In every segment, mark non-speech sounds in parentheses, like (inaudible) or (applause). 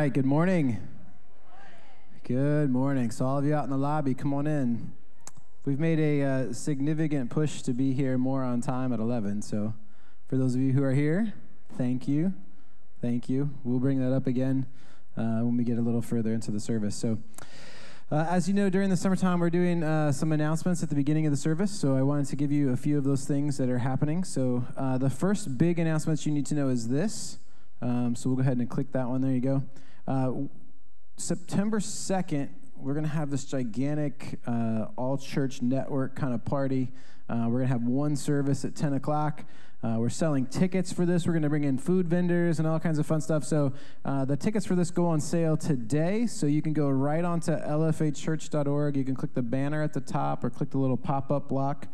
Right, good morning. Good morning. So, all of you out in the lobby, come on in. We've made a uh, significant push to be here more on time at 11. So, for those of you who are here, thank you. Thank you. We'll bring that up again uh, when we get a little further into the service. So, uh, as you know, during the summertime, we're doing uh, some announcements at the beginning of the service. So, I wanted to give you a few of those things that are happening. So, uh, the first big announcement you need to know is this. Um, so we'll go ahead and click that one. There you go. Uh, September 2nd, we're going to have this gigantic uh, all church network kind of party. Uh, we're going to have one service at 10 o'clock. Uh, we're selling tickets for this. We're going to bring in food vendors and all kinds of fun stuff. So uh, the tickets for this go on sale today. So you can go right onto lfachurch.org. You can click the banner at the top or click the little pop up block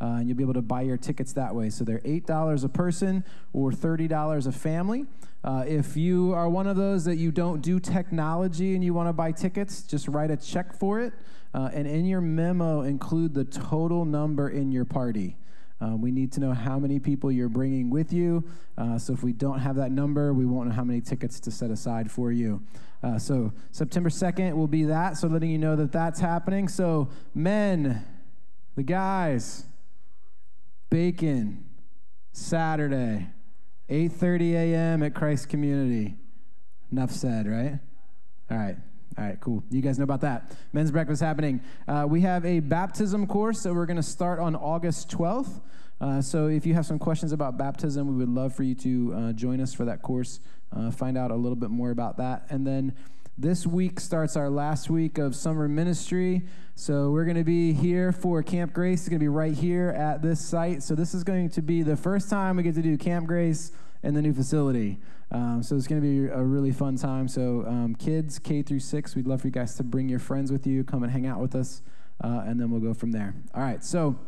uh, and you'll be able to buy your tickets that way. So they're $8 a person or $30 a family. Uh, if you are one of those that you don't do technology and you want to buy tickets, just write a check for it. Uh, and in your memo, include the total number in your party. Uh, we need to know how many people you're bringing with you. Uh, so if we don't have that number, we won't know how many tickets to set aside for you. Uh, so September 2nd will be that. So letting you know that that's happening. So, men, the guys, Bacon, Saturday, 8:30 a.m. at Christ Community. Enough said, right? All right. All right, cool. You guys know about that. Men's breakfast happening. Uh, we have a baptism course that we're going to start on August 12th. Uh, so if you have some questions about baptism, we would love for you to uh, join us for that course, uh, find out a little bit more about that. And then this week starts our last week of summer ministry. So we're going to be here for Camp Grace. It's going to be right here at this site. So this is going to be the first time we get to do Camp Grace in the new facility. Um, so it's going to be a really fun time. So um, kids K through six, we'd love for you guys to bring your friends with you, come and hang out with us, uh, and then we'll go from there. All right. So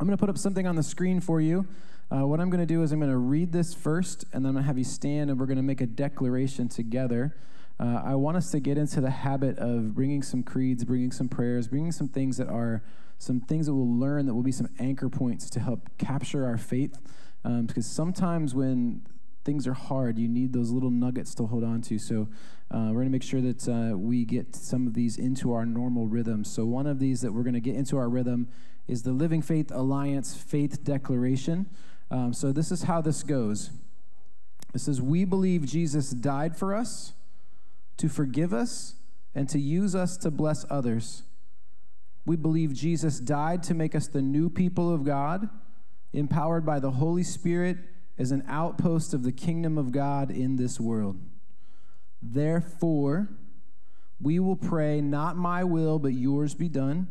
I'm going to put up something on the screen for you. Uh, what I'm going to do is I'm going to read this first, and then I'm going to have you stand, and we're going to make a declaration together uh, I want us to get into the habit of bringing some creeds, bringing some prayers, bringing some things that are some things that we'll learn that will be some anchor points to help capture our faith. Um, because sometimes when things are hard, you need those little nuggets to hold on to. So uh, we're going to make sure that uh, we get some of these into our normal rhythm. So one of these that we're going to get into our rhythm is the Living Faith Alliance Faith Declaration. Um, so this is how this goes. It says, We believe Jesus died for us to forgive us and to use us to bless others. We believe Jesus died to make us the new people of God, empowered by the Holy Spirit as an outpost of the kingdom of God in this world. Therefore, we will pray, not my will, but yours be done.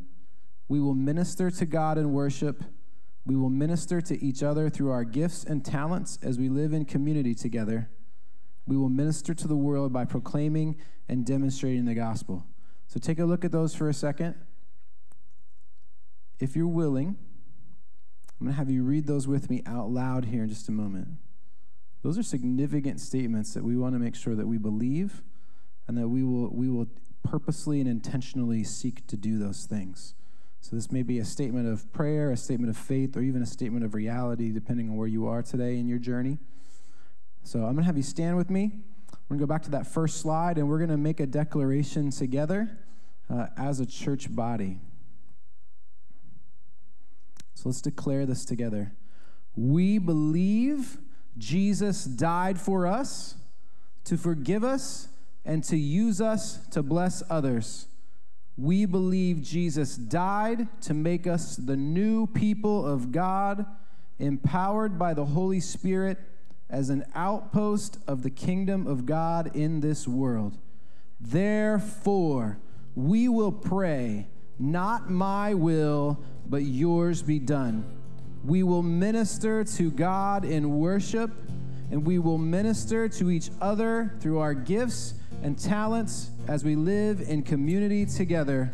We will minister to God in worship. We will minister to each other through our gifts and talents as we live in community together we will minister to the world by proclaiming and demonstrating the gospel. So take a look at those for a second. If you're willing, I'm going to have you read those with me out loud here in just a moment. Those are significant statements that we want to make sure that we believe and that we will, we will purposely and intentionally seek to do those things. So, this may be a statement of prayer, a statement of faith, or even a statement of reality, depending on where you are today in your journey. So I'm going to have you stand with me. We're going to go back to that first slide and we're going to make a declaration together uh, as a church body. So let's declare this together. We believe Jesus died for us to forgive us and to use us to bless others. We believe Jesus died to make us the new people of God, empowered by the Holy Spirit as an outpost of the kingdom of God in this world. Therefore, we will pray, not my will, but yours be done. We will minister to God in worship, and we will minister to each other through our gifts and talents as we live in community together.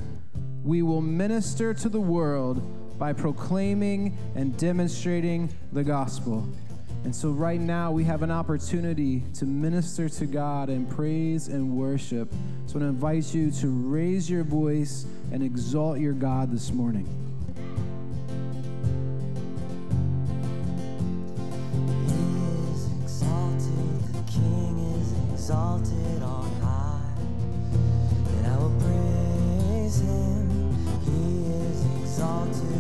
We will minister to the world by proclaiming and demonstrating the gospel. And so, right now, we have an opportunity to minister to God in praise and worship. So, I invite you to raise your voice and exalt your God this morning. He is exalted, the King is exalted on high, and I will praise him. He is exalted.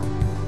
Sing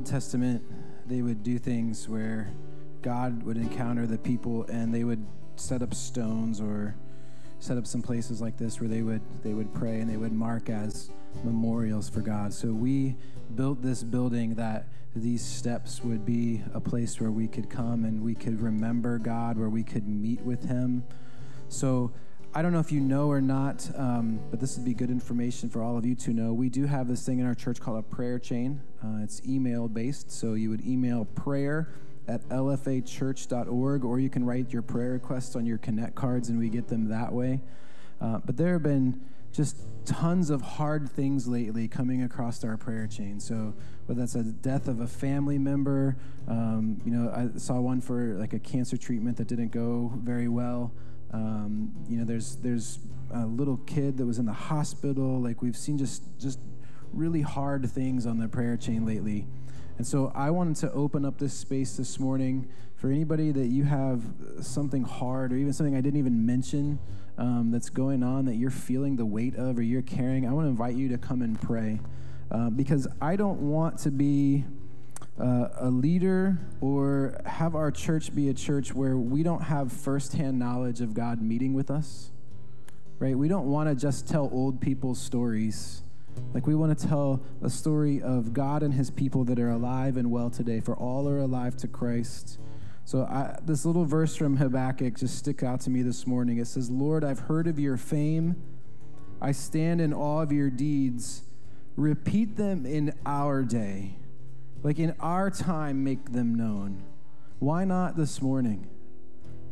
Old Testament, they would do things where God would encounter the people, and they would set up stones or set up some places like this where they would they would pray and they would mark as memorials for God. So we built this building that these steps would be a place where we could come and we could remember God, where we could meet with Him. So I don't know if you know or not, um, but this would be good information for all of you to know. We do have this thing in our church called a prayer chain. Uh, it's email based, so you would email prayer at lfachurch.org, or you can write your prayer requests on your Connect cards and we get them that way. Uh, but there have been just tons of hard things lately coming across our prayer chain. So whether that's a death of a family member, um, you know, I saw one for like a cancer treatment that didn't go very well. Um, you know, there's there's a little kid that was in the hospital. Like we've seen just just really hard things on the prayer chain lately. And so I wanted to open up this space this morning for anybody that you have something hard or even something I didn't even mention um, that's going on that you're feeling the weight of or you're carrying. I want to invite you to come and pray uh, because I don't want to be uh, a leader or have our church be a church where we don't have firsthand knowledge of God meeting with us, right? We don't want to just tell old people's stories. Like, we want to tell a story of God and his people that are alive and well today, for all are alive to Christ. So, I, this little verse from Habakkuk just stuck out to me this morning. It says, Lord, I've heard of your fame. I stand in awe of your deeds. Repeat them in our day. Like in our time, make them known. Why not this morning?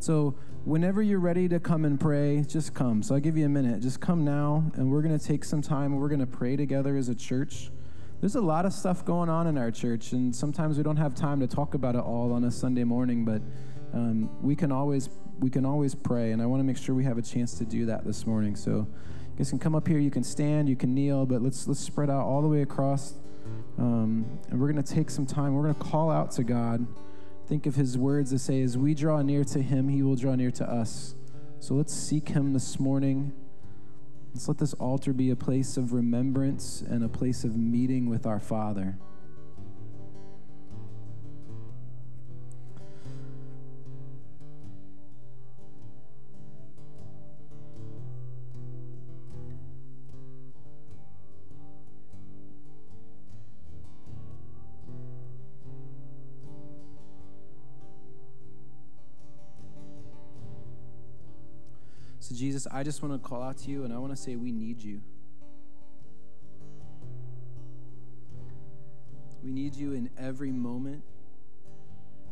So, whenever you're ready to come and pray, just come. So, I'll give you a minute. Just come now, and we're going to take some time we're going to pray together as a church. There's a lot of stuff going on in our church, and sometimes we don't have time to talk about it all on a Sunday morning, but um, we can always we can always pray, and I want to make sure we have a chance to do that this morning. So, you guys can come up here, you can stand, you can kneel, but let's let's spread out all the way across, um, and we're going to take some time. We're going to call out to God. Think of His words that say, "As we draw near to Him, He will draw near to us." So let's seek Him this morning. Let's let this altar be a place of remembrance and a place of meeting with our Father. Jesus, I just want to call out to you and I want to say we need you. We need you in every moment.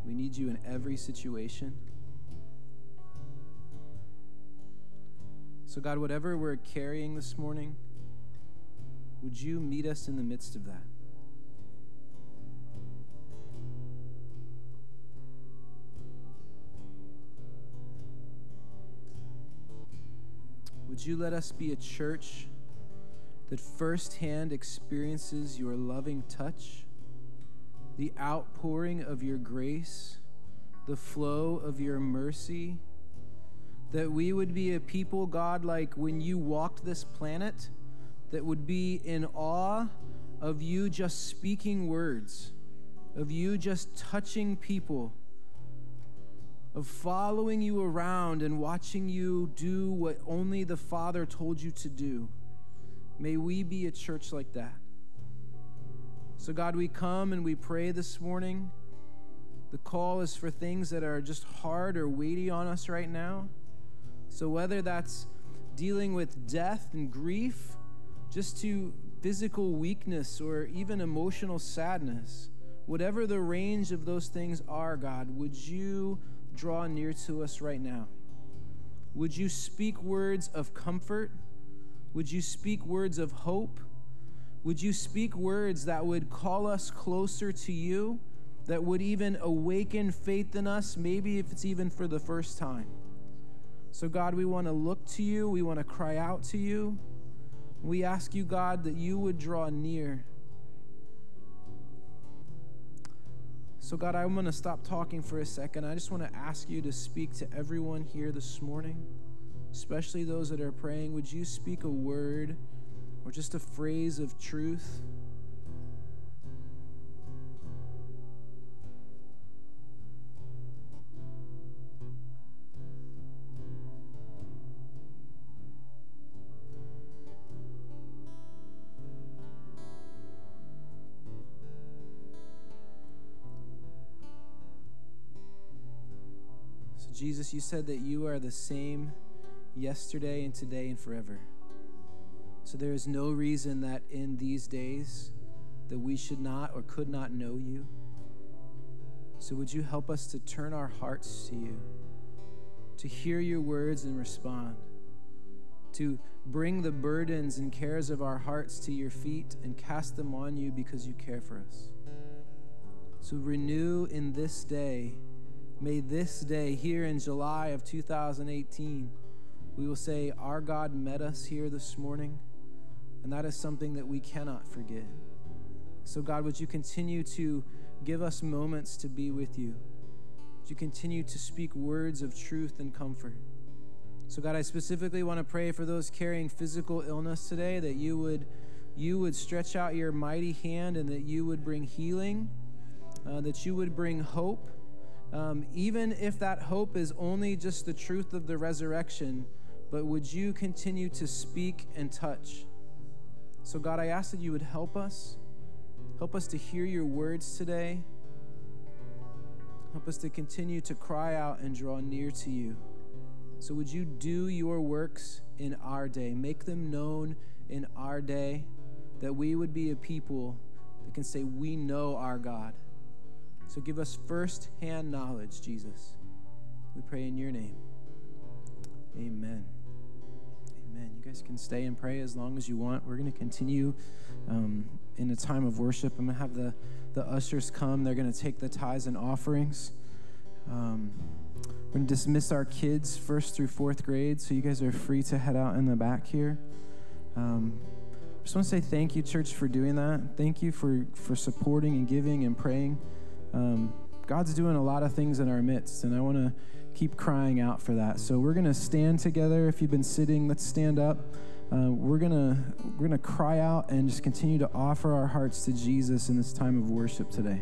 We need you in every situation. So, God, whatever we're carrying this morning, would you meet us in the midst of that? Would you let us be a church that firsthand experiences your loving touch, the outpouring of your grace, the flow of your mercy? That we would be a people, God, like when you walked this planet, that would be in awe of you just speaking words, of you just touching people of following you around and watching you do what only the Father told you to do. May we be a church like that. So, God, we come and we pray this morning. The call is for things that are just hard or weighty on us right now. So, whether that's dealing with death and grief, just to physical weakness or even emotional sadness, whatever the range of those things are, God, would you draw near to us right now? Would you speak words of comfort? Would you speak words of hope? Would you speak words that would call us closer to you, that would even awaken faith in us, maybe if it's even for the first time? So, God, we want to look to you, we want to cry out to you. We ask you, God, that you would draw near. So, God, I'm going to stop talking for a second. I just want to ask you to speak to everyone here this morning, especially those that are praying. Would you speak a word or just a phrase of truth? Jesus, you said that you are the same yesterday and today and forever. So there is no reason that in these days that we should not or could not know you. So would you help us to turn our hearts to you, to hear your words and respond, to bring the burdens and cares of our hearts to your feet and cast them on you because you care for us. So renew in this day, may this day here in July of 2018, we will say, Our God met us here this morning. And that is something that we cannot forget. So, God, would you continue to give us moments to be with you? Would you continue to speak words of truth and comfort? So, God, I specifically want to pray for those carrying physical illness today that you would, you would stretch out your mighty hand and that you would bring healing, uh, that you would bring hope. Um, even if that hope is only just the truth of the resurrection, but would you continue to speak and touch? So, God, I ask that you would help us. Help us to hear your words today. Help us to continue to cry out and draw near to you. So, would you do your works in our day? Make them known in our day, that we would be a people that can say, We know our God. So, give us first hand knowledge, Jesus. We pray in your name. Amen. Amen. You guys can stay and pray as long as you want. We're going to continue um, in a time of worship. I'm going to have the, the ushers come. They're going to take the tithes and offerings. Um, we're going to dismiss our kids first through fourth grade, so you guys are free to head out in the back here. Um, just want to say thank you, church, for doing that. Thank you for, for supporting and giving and praying. Um, God's doing a lot of things in our midst, and I want to keep crying out for that. So we're going to stand together. If you've been sitting, let's stand up. Uh, we're gonna we're gonna cry out and just continue to offer our hearts to Jesus in this time of worship today.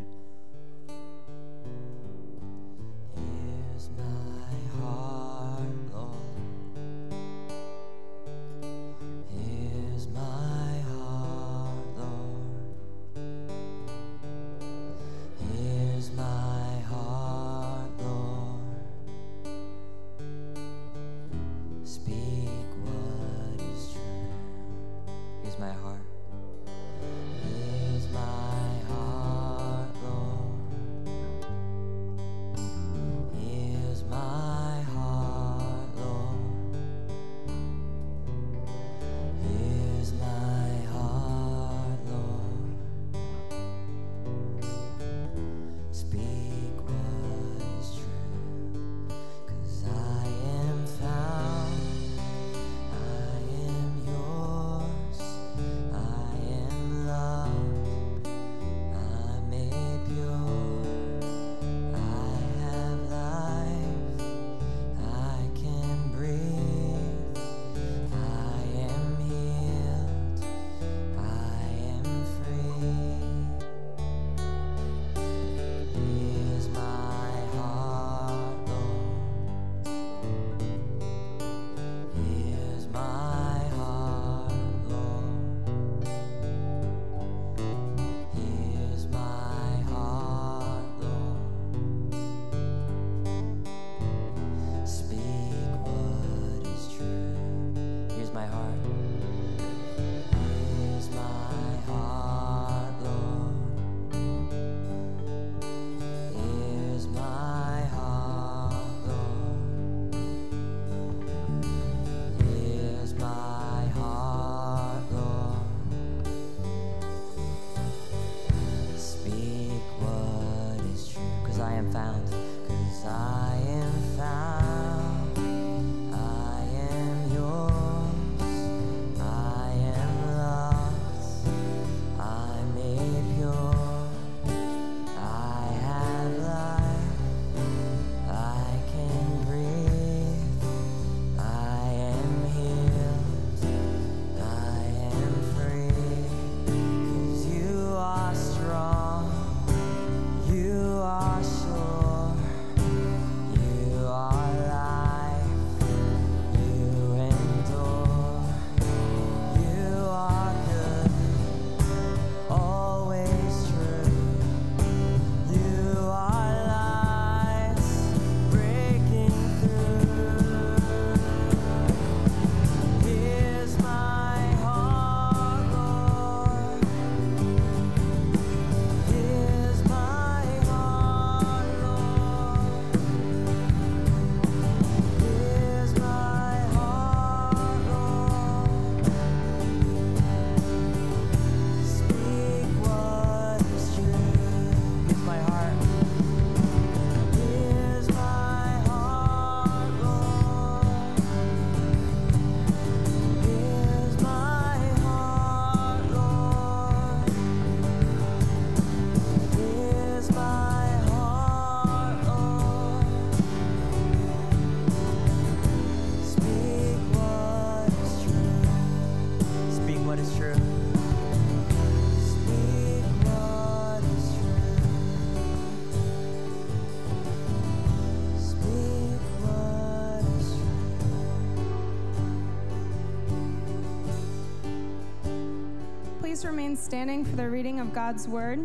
Please remain standing for the reading of God's word?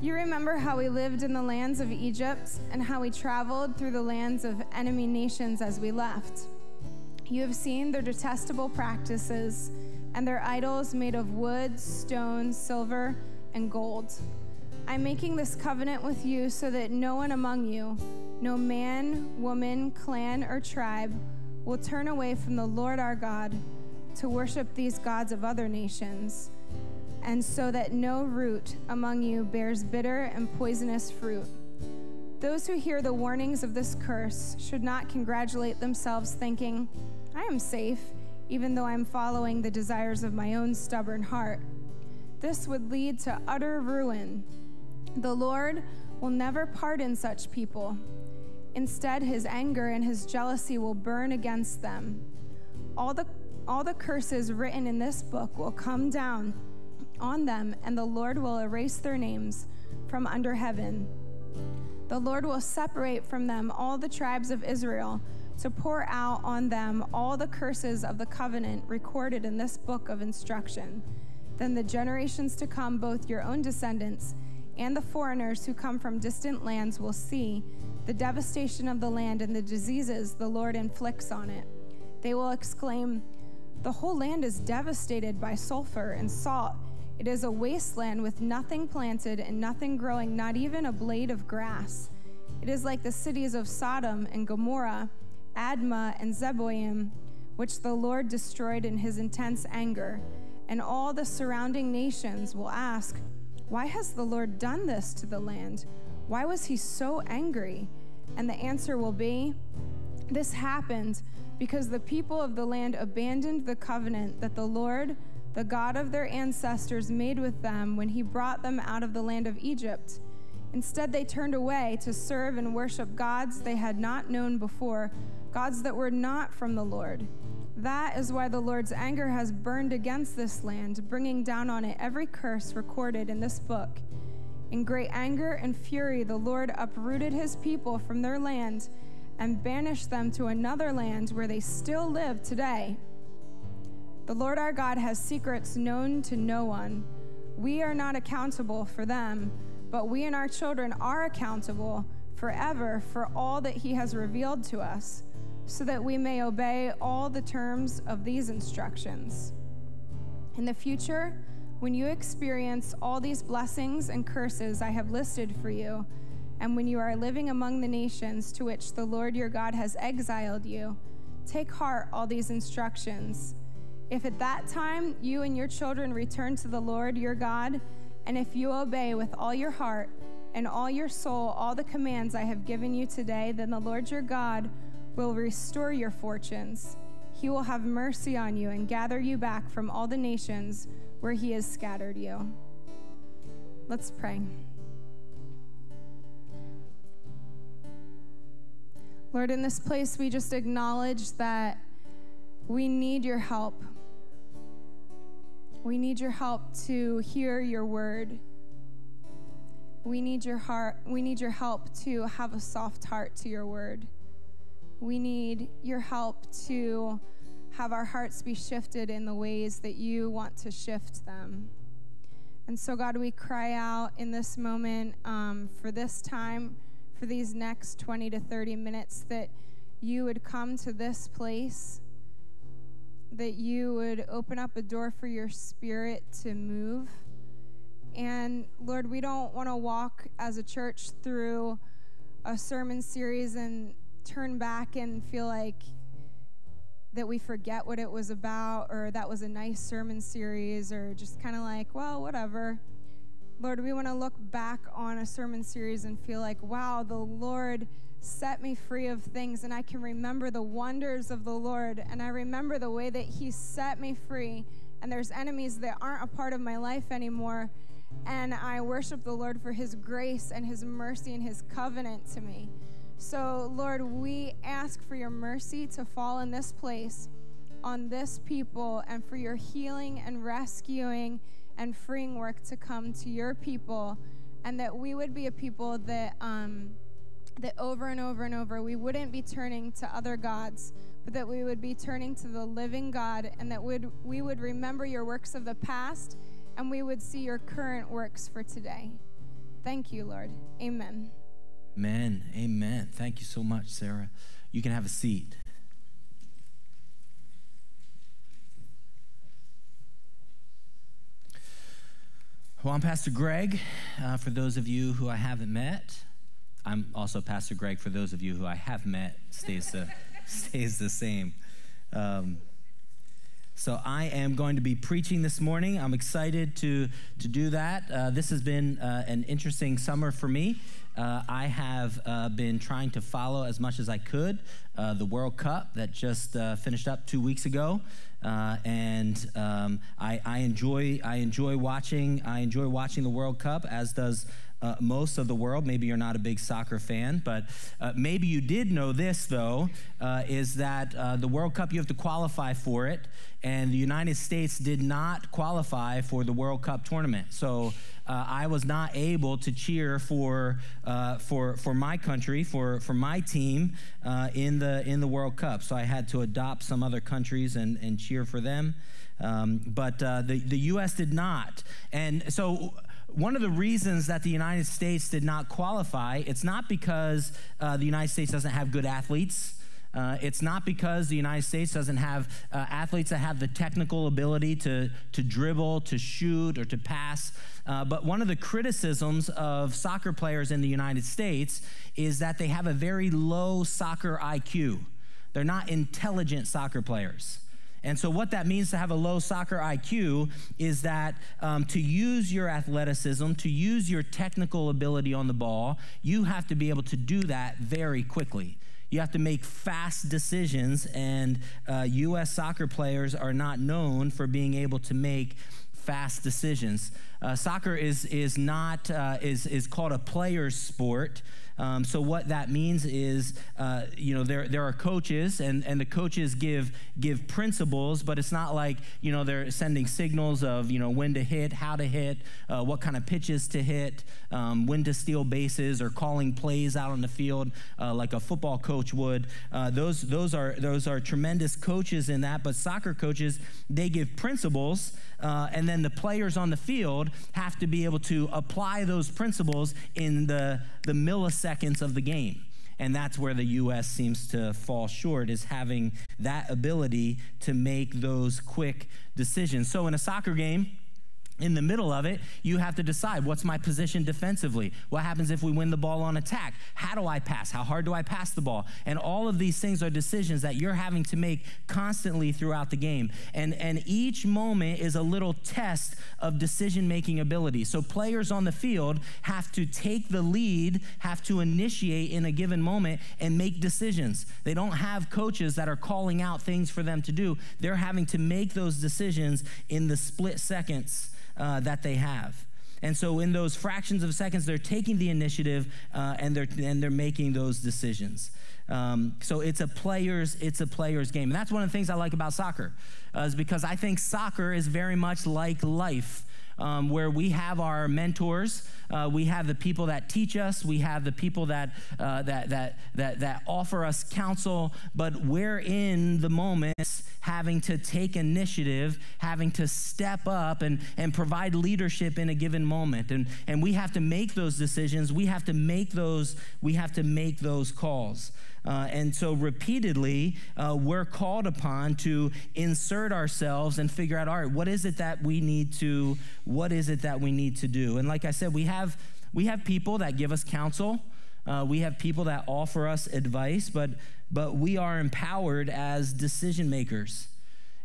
You remember how we lived in the lands of Egypt and how we traveled through the lands of enemy nations as we left. You have seen their detestable practices and their idols made of wood, stone, silver, and gold. I'm making this covenant with you so that no one among you, no man, woman, clan, or tribe, will turn away from the Lord our God to worship these gods of other nations, and so that no root among you bears bitter and poisonous fruit. Those who hear the warnings of this curse should not congratulate themselves, thinking, I am safe, even though I'm following the desires of my own stubborn heart. This would lead to utter ruin. The Lord will never pardon such people. Instead, his anger and his jealousy will burn against them. All the, all the curses written in this book will come down on them, and the Lord will erase their names from under heaven. The Lord will separate from them all the tribes of Israel to pour out on them all the curses of the covenant recorded in this book of instruction. Then the generations to come, both your own descendants and the foreigners who come from distant lands, will see the devastation of the land and the diseases the Lord inflicts on it. They will exclaim, The whole land is devastated by sulfur and salt. It is a wasteland with nothing planted and nothing growing, not even a blade of grass. It is like the cities of Sodom and Gomorrah, Admah and Zeboim, which the Lord destroyed in his intense anger. And all the surrounding nations will ask, Why has the Lord done this to the land? Why was he so angry? And the answer will be, This happened because the people of the land abandoned the covenant that the Lord, the God of their ancestors, made with them when he brought them out of the land of Egypt. Instead, they turned away to serve and worship gods they had not known before, gods that were not from the Lord. That is why the Lord's anger has burned against this land, bringing down on it every curse recorded in this book. In great anger and fury, the Lord uprooted his people from their land and banished them to another land where they still live today. The Lord our God has secrets known to no one. We are not accountable for them, but we and our children are accountable forever for all that he has revealed to us, so that we may obey all the terms of these instructions. In the future, when you experience all these blessings and curses I have listed for you, and when you are living among the nations to which the Lord your God has exiled you, take heart all these instructions. If at that time you and your children return to the Lord your God, and if you obey with all your heart and all your soul all the commands I have given you today, then the Lord your God will restore your fortunes. He will have mercy on you and gather you back from all the nations where he has scattered you. Let's pray. Lord, in this place, we just acknowledge that we need your help. We need your help to hear your word. We need your heart, we need your help to have a soft heart to your word. We need your help to have our hearts be shifted in the ways that you want to shift them. And so, God, we cry out in this moment um, for this time, for these next 20 to 30 minutes, that you would come to this place, that you would open up a door for your spirit to move. And Lord, we don't want to walk as a church through a sermon series and turn back and feel like that we forget what it was about or that was a nice sermon series or just kind of like, well, whatever. Lord, we want to look back on a sermon series and feel like, wow, the Lord set me free of things and I can remember the wonders of the Lord and I remember the way that He set me free. And there's enemies that aren't a part of my life anymore. And I worship the Lord for His grace and His mercy and His covenant to me. So, Lord, we ask for your mercy to fall in this place on this people and for your healing and rescuing and freeing work to come to your people, and that we would be a people that um, that over and over and over we wouldn't be turning to other gods, but that we would be turning to the living God and that would, we would remember your works of the past and we would see your current works for today. Thank you, Lord. Amen. Amen. Amen. Thank you so much, Sarah. You can have a seat. Well, I'm Pastor Greg. Uh, for those of you who I haven't met, I'm also Pastor Greg. For those of you who I have met, stays the (laughs) stays the same. Um, so I am going to be preaching this morning. I'm excited to to do that. Uh, this has been uh, an interesting summer for me. Uh, I have uh, been trying to follow as much as I could uh, the World Cup that just finished up two weeks ago, uh, and um, I, I, enjoy I enjoy watching I enjoy watching the World Cup as does. Uh, most of the world. Maybe you're not a big soccer fan, but maybe you did know this, though, is that the World Cup, you have to qualify for it, and the United States did not qualify for the World Cup tournament. So uh, I was not able to cheer for, uh, for, for my country, for, for my team uh, in, the, in the World Cup. So I had to adopt some other countries and, and cheer for them. Um, but uh, the, the U.S. did not. And so one of the reasons that the United States did not qualify, it's not because uh, the United States doesn't have good athletes. Uh, it's not because the United States doesn't have uh, athletes that have the technical ability to, to dribble, to shoot, or to pass. Uh, but one of the criticisms of soccer players in the United States is that they have a very low soccer IQ. They're not intelligent soccer players. And so, what that means to have a low soccer IQ is that um, to use your athleticism, to use your technical ability on the ball, you have to be able to do that very quickly. You have to make fast decisions, and uh, U.S. soccer players are not known for being able to make fast decisions. Uh, soccer is, is not uh, is, is called a player's sport. Um, so what that means is, uh, you know, there, there are coaches, and, and the coaches give give principles, but it's not like you know they're sending signals of you know when to hit, how to hit, uh, what kind of pitches to hit, um, when to steal bases, or calling plays out on the field uh, like a football coach would. Uh, those those are those are tremendous coaches in that, but soccer coaches they give principles, uh, and then the players on the field have to be able to apply those principles in the the milliseconds of the game. And that's where the U.S. seems to fall short, is having that ability to make those quick decisions. So in a soccer game, in the middle of it, you have to decide what's my position defensively? What happens if we win the ball on attack? How do I pass? How hard do I pass the ball? And all of these things are decisions that you're having to make constantly throughout the game. And, and each moment is a little test of decision making ability. So players on the field have to take the lead, have to initiate in a given moment and make decisions. They don't have coaches that are calling out things for them to do, they're having to make those decisions in the split seconds uh, that they have. And so, in those fractions of seconds, they're taking the initiative uh, and they're and they're making those decisions. Um, so it's a players it's a players game, and that's one of the things I like about soccer, uh, is because I think soccer is very much like life um, where we have our mentors, uh, we have the people that teach us, we have the people that, uh, that, that, that, that offer us counsel, but we're in the moments having to take initiative, having to step up and, and provide leadership in a given moment. And, and we have to make those decisions, we have to make those, we have to make those calls. Uh, and so repeatedly, uh, we're called upon to insert ourselves and figure out, all right, what is it that we need to, what is it that we need to do? And like I said, we have, we have people that give us counsel. Uh, we have people that offer us advice, but, but we are empowered as decision makers.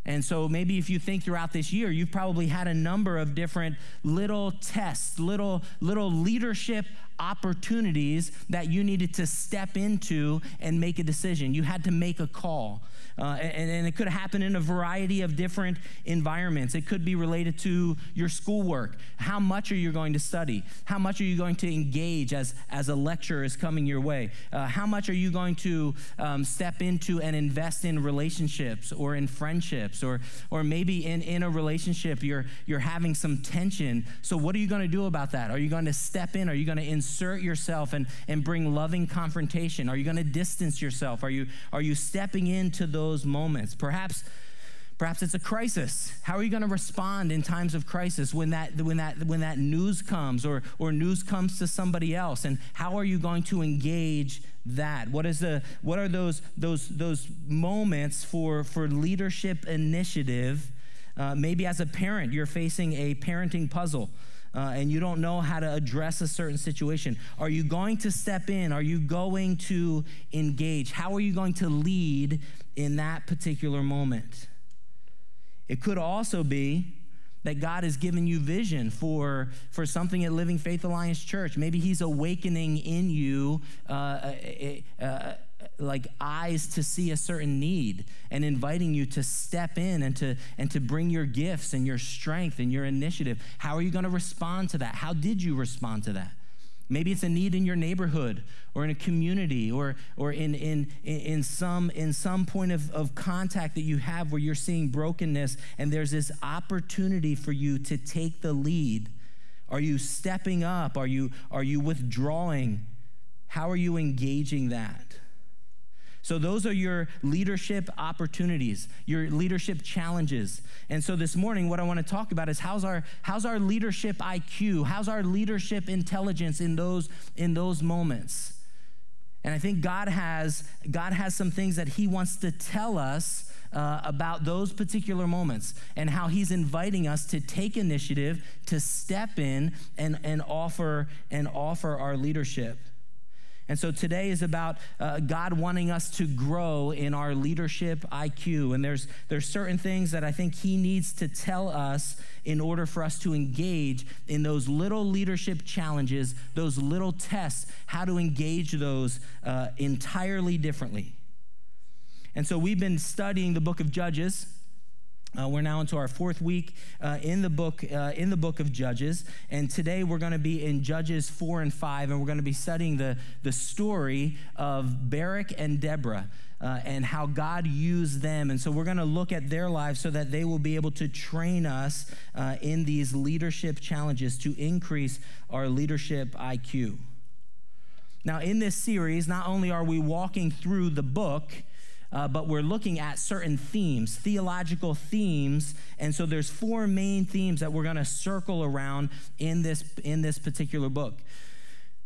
And so maybe if you think throughout this year, you've probably had a number of different little tests, little, little leadership opportunities that you needed to step into and make a decision. You had to make a call. Uh, and, and it could happen in a variety of different environments. It could be related to your schoolwork. How much are you going to study? How much are you going to engage as, as a lecture is coming your way? Uh, how much are you going to um, step into and invest in relationships or in friendships? Or, or maybe in, in a relationship, you're, you're having some tension. So, what are you going to do about that? Are you going to step in? Are you going to insert yourself and, and bring loving confrontation? Are you going to distance yourself? Are you, are you stepping into those moments? Perhaps Perhaps it's a crisis. How are you going to respond in times of crisis when that, when that, when that news comes or, or news comes to somebody else? And how are you going to engage that? What, is the, what are those, those, those moments for, for leadership initiative? Uh, maybe as a parent, you're facing a parenting puzzle. Uh, and you don't know how to address a certain situation. Are you going to step in? Are you going to engage? How are you going to lead in that particular moment? It could also be that God has given you vision for, for something at Living Faith Alliance Church. Maybe He's awakening in you uh, like eyes to see a certain need and inviting you to step in and to, and to bring your gifts and your strength and your initiative. How are you going to respond to that? How did you respond to that? Maybe it's a need in your neighborhood or in a community or, or in, in, in, some, in some point of, of contact that you have where you're seeing brokenness and there's this opportunity for you to take the lead. Are you stepping up? Are you, are you withdrawing? How are you engaging that? So, those are your leadership opportunities, your leadership challenges. And so, this morning, what I want to talk about is how's our, how's our leadership IQ? How's our leadership intelligence in those, in those moments? And I think God has, God has some things that He wants to tell us uh, about those particular moments and how He's inviting us to take initiative, to step in and, and, offer, and offer our leadership. And so today is about uh, God wanting us to grow in our leadership IQ. And there's, there's certain things that I think He needs to tell us in order for us to engage in those little leadership challenges, those little tests, how to engage those uh, entirely differently. And so we've been studying the book of Judges. Uh, we're now into our fourth week uh, in the book uh, in the book of Judges, and today we're going to be in Judges four and five, and we're going to be studying the the story of Barak and Deborah. Uh, and how God used them. And so we're going to look at their lives so that they will be able to train us uh, in these leadership challenges to increase our leadership IQ. Now, in this series, not only are we walking through the book, uh, but we're looking at certain themes, theological themes. And so there's four main themes that we're going to circle around in this, in this particular book.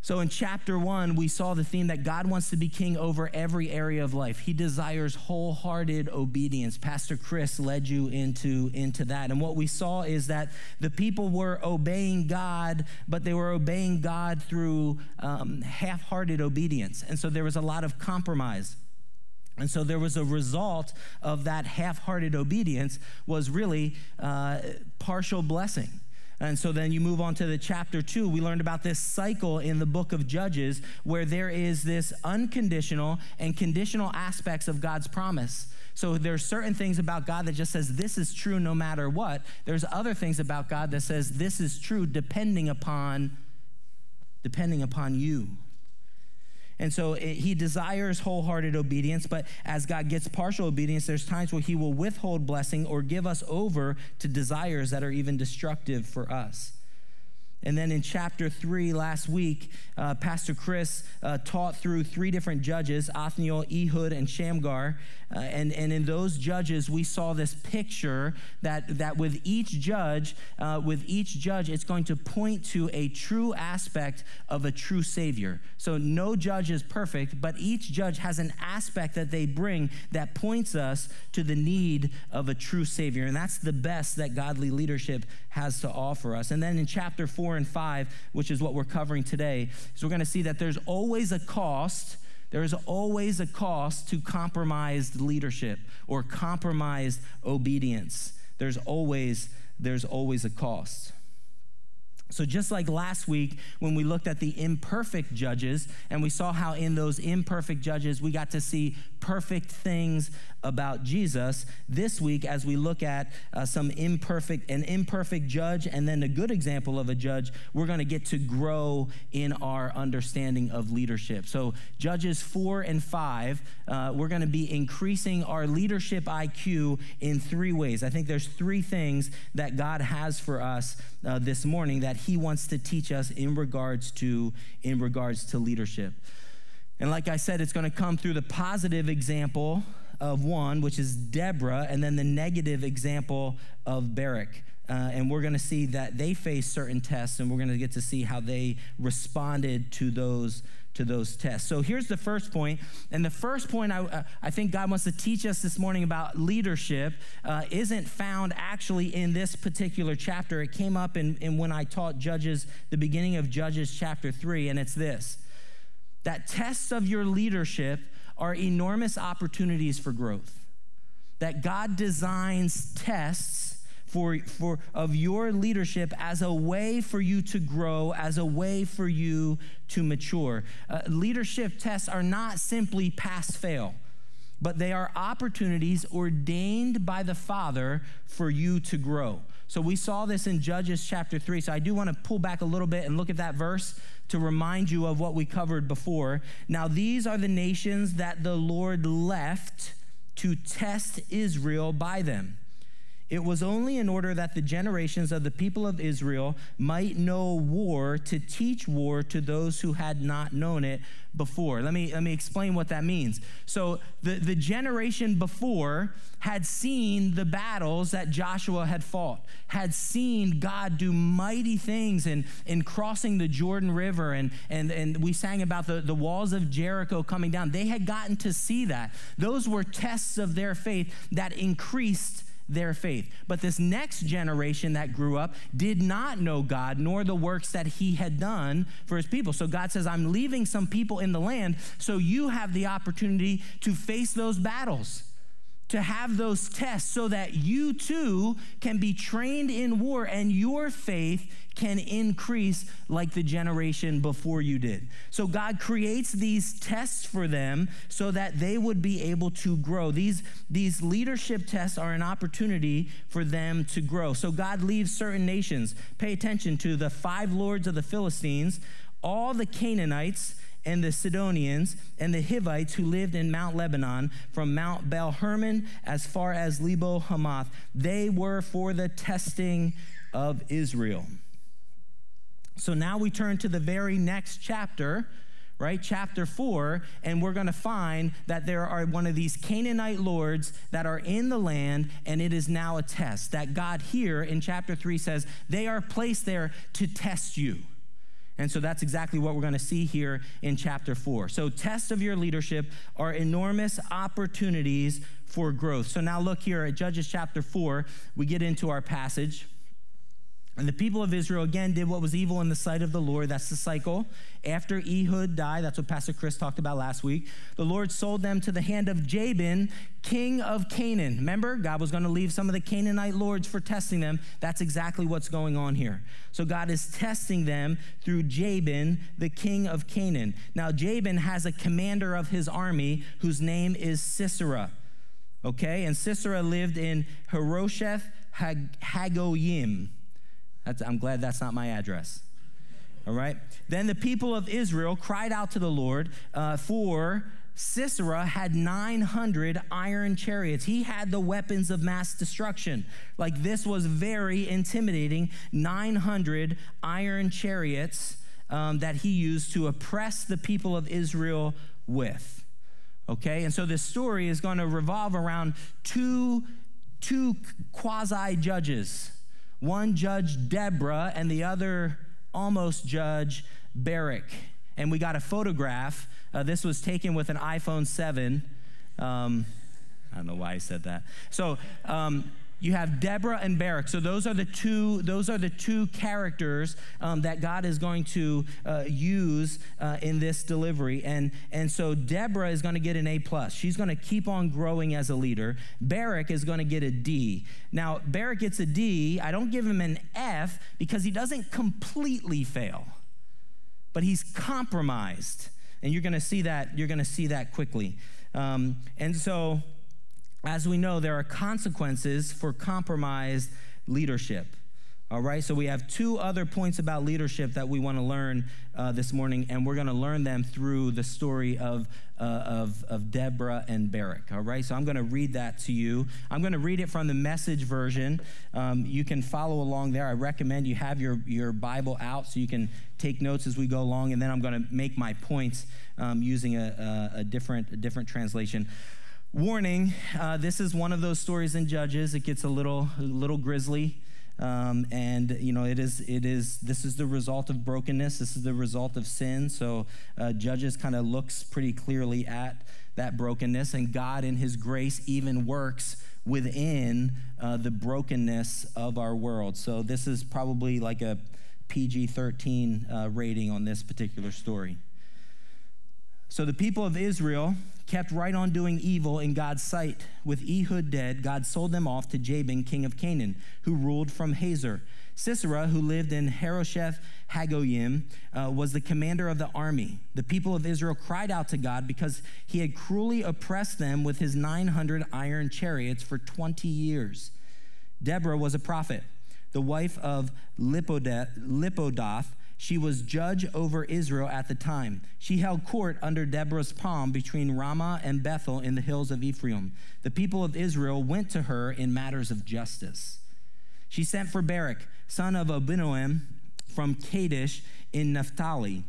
So in chapter one, we saw the theme that God wants to be king over every area of life. He desires wholehearted obedience. Pastor Chris led you into, into that. And what we saw is that the people were obeying God, but they were obeying God through um, half hearted obedience. And so there was a lot of compromise. And so there was a result of that half-hearted obedience was really uh, partial blessing. And so then you move on to the chapter two. We learned about this cycle in the book of Judges where there is this unconditional and conditional aspects of God's promise. So there's certain things about God that just says this is true no matter what. There's other things about God that says this is true depending upon depending upon you. And so it, he desires wholehearted obedience, but as God gets partial obedience, there's times where he will withhold blessing or give us over to desires that are even destructive for us. And then in chapter three last week, uh, Pastor Chris uh, taught through three different judges Othniel, Ehud, and Shamgar. Uh, and, and in those judges, we saw this picture that, that with each judge, uh, with each judge, it's going to point to a true aspect of a true Savior. So no judge is perfect, but each judge has an aspect that they bring that points us to the need of a true Savior. And that's the best that godly leadership has to offer us. And then in chapter four and five, which is what we're covering today, is we're going to see that there's always a cost there is always a cost to compromised leadership or compromised obedience. There's always, there's always a cost. So, just like last week when we looked at the imperfect judges, and we saw how in those imperfect judges we got to see perfect things about Jesus, this week as we look at uh, some imperfect, an imperfect judge, and then a good example of a judge, we're going to get to grow in our understanding of leadership. So, Judges 4 and 5, uh, we're going to be increasing our leadership IQ in three ways. I think there's three things that God has for us uh, this morning that he wants to teach us in regards to in regards to leadership. And like I said, it's going to come through the positive example of one, which is Deborah, and then the negative example of Barak. Uh, and we're going to see that they face certain tests, and we're going to get to see how they responded to those to those tests. So here's the first point, and the first point I, uh, I think God wants to teach us this morning about leadership uh, isn't found actually in this particular chapter. It came up in, in when I taught Judges, the beginning of Judges chapter three, and it's this: that tests of your leadership are enormous opportunities for growth. That God designs tests for, for of your leadership as a way for you to grow, as a way for you to mature. Uh, leadership tests are not simply pass fail, but they are opportunities ordained by the Father for you to grow. So we saw this in Judges chapter 3. So I do want to pull back a little bit and look at that verse to remind you of what we covered before. Now, these are the nations that the Lord left to test Israel by them. It was only in order that the generations of the people of Israel might know war to teach war to those who had not known it before. Let me, let me explain what that means. So, the, the generation before had seen the battles that Joshua had fought, had seen God do mighty things in, in crossing the Jordan River, and, and, and we sang about the, the walls of Jericho coming down. They had gotten to see that. Those were tests of their faith that increased their faith. But this next generation that grew up did not know God nor the works that he had done for his people. So God says, I'm leaving some people in the land so you have the opportunity to face those battles to have those tests so that you too can be trained in war and your faith can increase like the generation before you did. So God creates these tests for them so that they would be able to grow. These, these leadership tests are an opportunity for them to grow. So God leaves certain nations. Pay attention to the five lords of the Philistines, all the Canaanites, and the Sidonians and the Hivites who lived in Mount Lebanon from Mount Baal Hermon as far as Lebo Hamath. They were for the testing of Israel. So now we turn to the very next chapter, right? Chapter four, and we're going to find that there are one of these Canaanite lords that are in the land, and it is now a test. That God here in chapter three says they are placed there to test you. And so that's exactly what we're going to see here in chapter four. So, tests of your leadership are enormous opportunities for growth. So, now look here at Judges chapter four. We get into our passage. And the people of Israel again did what was evil in the sight of the Lord. That's the cycle. After Ehud died, that's what Pastor Chris talked about last week. The Lord sold them to the hand of Jabin, king of Canaan. Remember, God was going to leave some of the Canaanite lords for testing them. That's exactly what's going on here. So God is testing them through Jabin, the king of Canaan. Now, Jabin has a commander of his army whose name is Sisera. Okay, and Sisera lived in Harosheth Hagoyim. That's, I'm glad that's not my address. All right. Then the people of Israel cried out to the Lord uh, for Sisera had 900 iron chariots. He had the weapons of mass destruction. Like this was very intimidating. 900 iron chariots um, that he used to oppress the people of Israel with. Okay, and so this story is going to revolve around two, two quasi judges one judge Deborah, and the other almost judge Barak. And we got a photograph. Uh, this was taken with an iPhone 7. Um, I don't know why I said that. So, um, you have Deborah and Barak. So those are the two. Those are the two characters um, that God is going to uh, use uh, in this delivery. And and so Deborah is going to get an A plus. She's going to keep on growing as a leader. Barak is going to get a D. Now Barak gets a D. I don't give him an F because he doesn't completely fail, but he's compromised. And you're going to see that. You're going to see that quickly. Um, and so as we know, there are consequences for compromised leadership. All right, so we have two other points about leadership that we want to learn uh, this morning, and we're going to learn them through the story of, uh, of, of Deborah and Barak. All right, so I'm going to read that to you. I'm going to read it from the message version. Um, you can follow along there. I recommend you have your, your Bible out so you can take notes as we go along, and then I'm going to make my points um, using a, a, a, different, a different translation. Warning, uh, this is one of those stories in Judges. It gets a little, a little grisly. Um, and you know it is it is this is the result of brokenness this is the result of sin so uh, judges kind of looks pretty clearly at that brokenness and god in his grace even works within uh, the brokenness of our world so this is probably like a pg-13 uh, rating on this particular story so the people of Israel kept right on doing evil in God's sight. With Ehud dead, God sold them off to Jabin, king of Canaan, who ruled from Hazor. Sisera, who lived in Harosheth Hagoyim, uh, was the commander of the army. The people of Israel cried out to God because he had cruelly oppressed them with his 900 iron chariots for 20 years. Deborah was a prophet, the wife of Lapidoth she was judge over Israel at the time. She held court under Deborah's palm between Ramah and Bethel in the hills of Ephraim. The people of Israel went to her in matters of justice. She sent for Barak, son of Abinoam from Kadesh in Naphtali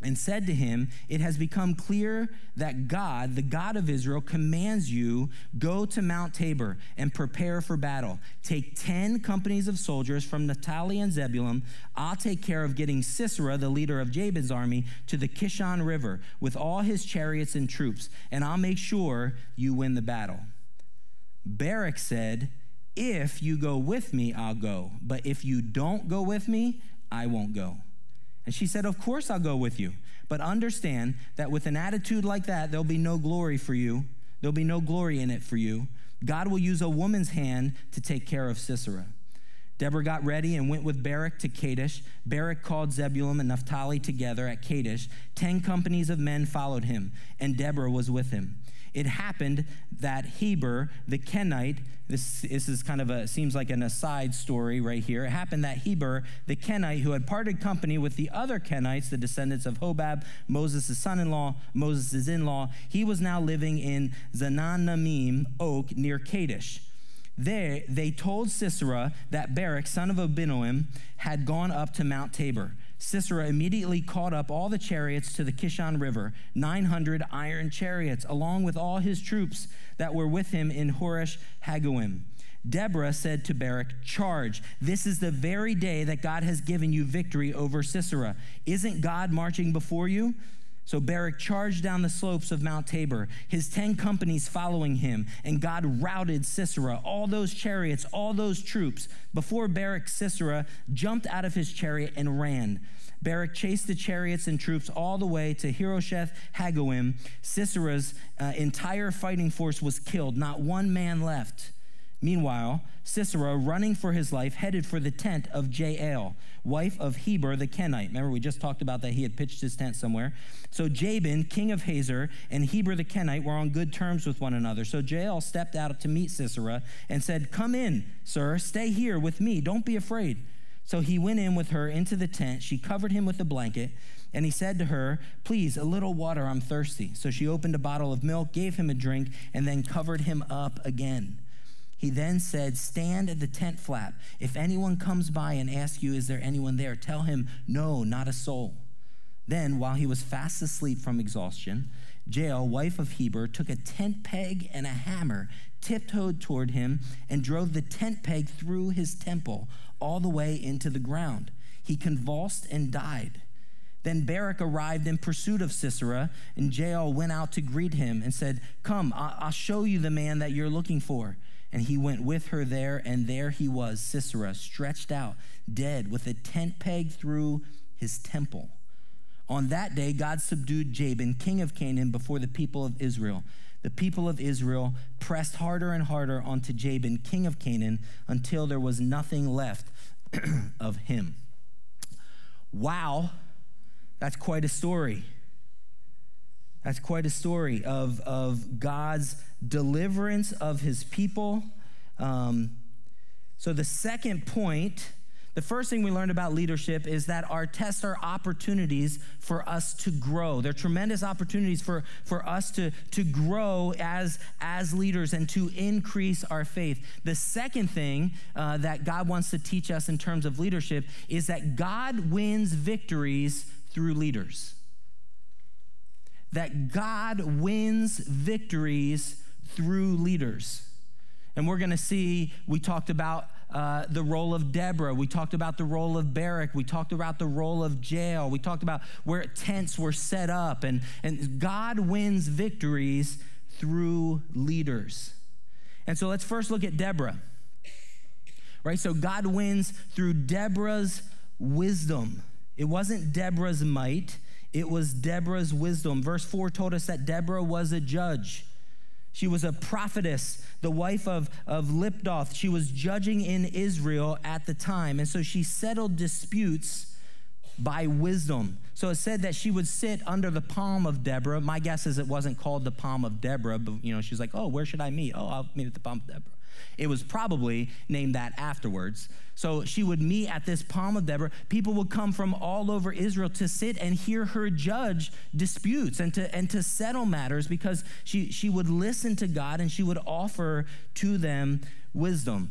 and said to him, It has become clear that God, the God of Israel, commands you go to Mount Tabor and prepare for battle. Take 10 companies of soldiers from Naphtali and Zebulun. I'll take care of getting Sisera, the leader of Jabin's army, to the Kishon River with all his chariots and troops, and I'll make sure you win the battle. Barak said, If you go with me, I'll go. But if you don't go with me, I won't go. And she said, Of course I'll go with you. But understand that with an attitude like that, there'll be no glory for you. There'll be no glory in it for you. God will use a woman's hand to take care of Sisera. Deborah got ready and went with Barak to Kadesh. Barak called Zebulun and Naphtali together at Kadesh. Ten companies of men followed him, and Deborah was with him. It happened that Heber, the Kenite, this, this is kind of a, seems like an aside story right here. It happened that Heber, the Kenite, who had parted company with the other Kenites, the descendants of Hobab, Moses' son in law, Moses' in law, he was now living in Zaanannim Oak near Kadesh. There, they told Sisera that Barak, son of Abinoam, had gone up to Mount Tabor. Sisera immediately caught up all the chariots to the Kishon River, 900 iron chariots, along with all his troops that were with him in Horesh Hagoyim. Deborah said to Barak, Charge, this is the very day that God has given you victory over Sisera. Isn't God marching before you? So Barak charged down the slopes of Mount Tabor, his 10 companies following him, and God routed Sisera, all those chariots, all those troops. Before Barak, Sisera jumped out of his chariot and ran. Barak chased the chariots and troops all the way to Harosheth Hagoyim. Sisera's uh, entire fighting force was killed, not one man left. Meanwhile, Sisera, running for his life, headed for the tent of Jael, wife of Heber the Kenite. Remember, we just talked about that he had pitched his tent somewhere. So Jabin, king of Hazor, and Heber the Kenite were on good terms with one another. So Jael stepped out to meet Sisera and said, Come in, sir, stay here with me. Don't be afraid. So he went in with her into the tent. She covered him with a blanket. And he said to her, Please, a little water, I'm thirsty. So she opened a bottle of milk, gave him a drink, and then covered him up again. He then said, Stand at the tent flap. If anyone comes by and asks you, Is there anyone there? Tell him, No, not a soul. Then, while he was fast asleep from exhaustion, Jael, wife of Heber, took a tent peg and a hammer, tiptoed toward him, and drove the tent peg through his temple all the way into the ground. He convulsed and died. Then Barak arrived in pursuit of Sisera, and Jael went out to greet him and said, Come, I'll show you the man that you're looking for. And he went with her there, and there he was, Sisera, stretched out, dead, with a tent peg through his temple. On that day, God subdued Jabin, king of Canaan, before the people of Israel. The people of Israel pressed harder and harder onto Jabin, king of Canaan, until there was nothing left (clears throat) of him. Wow, that's quite a story. That's quite a story of, of God's deliverance of his people. Um, so, the second point, the first thing we learned about leadership is that our tests are opportunities for us to grow. They're tremendous opportunities for, for us to, to grow as, as leaders and to increase our faith. The second thing uh, that God wants to teach us in terms of leadership is that God wins victories through leaders that God wins victories through leaders. And we're going to see, we talked about uh, the role of Deborah. We talked about the role of Barak. We talked about the role of Jael. We talked about where tents were set up. And, and God wins victories through leaders. And so let's first look at Deborah. Right? So God wins through Deborah's wisdom. It wasn't Deborah's might, it was Deborah's wisdom. Verse 4 told us that Deborah was a judge. She was a prophetess, the wife of, of Lapidoth. She was judging in Israel at the time. And so she settled disputes by wisdom. So it said that she would sit under the palm of Deborah. My guess is it wasn't called the palm of Deborah, but you know, she's like, oh, where should I meet? Oh, I'll meet at the palm of Deborah. It was probably named that afterwards. So she would meet at this palm of Deborah. People would come from all over Israel to sit and hear her judge disputes and to, and to settle matters because she, she would listen to God and she would offer to them wisdom.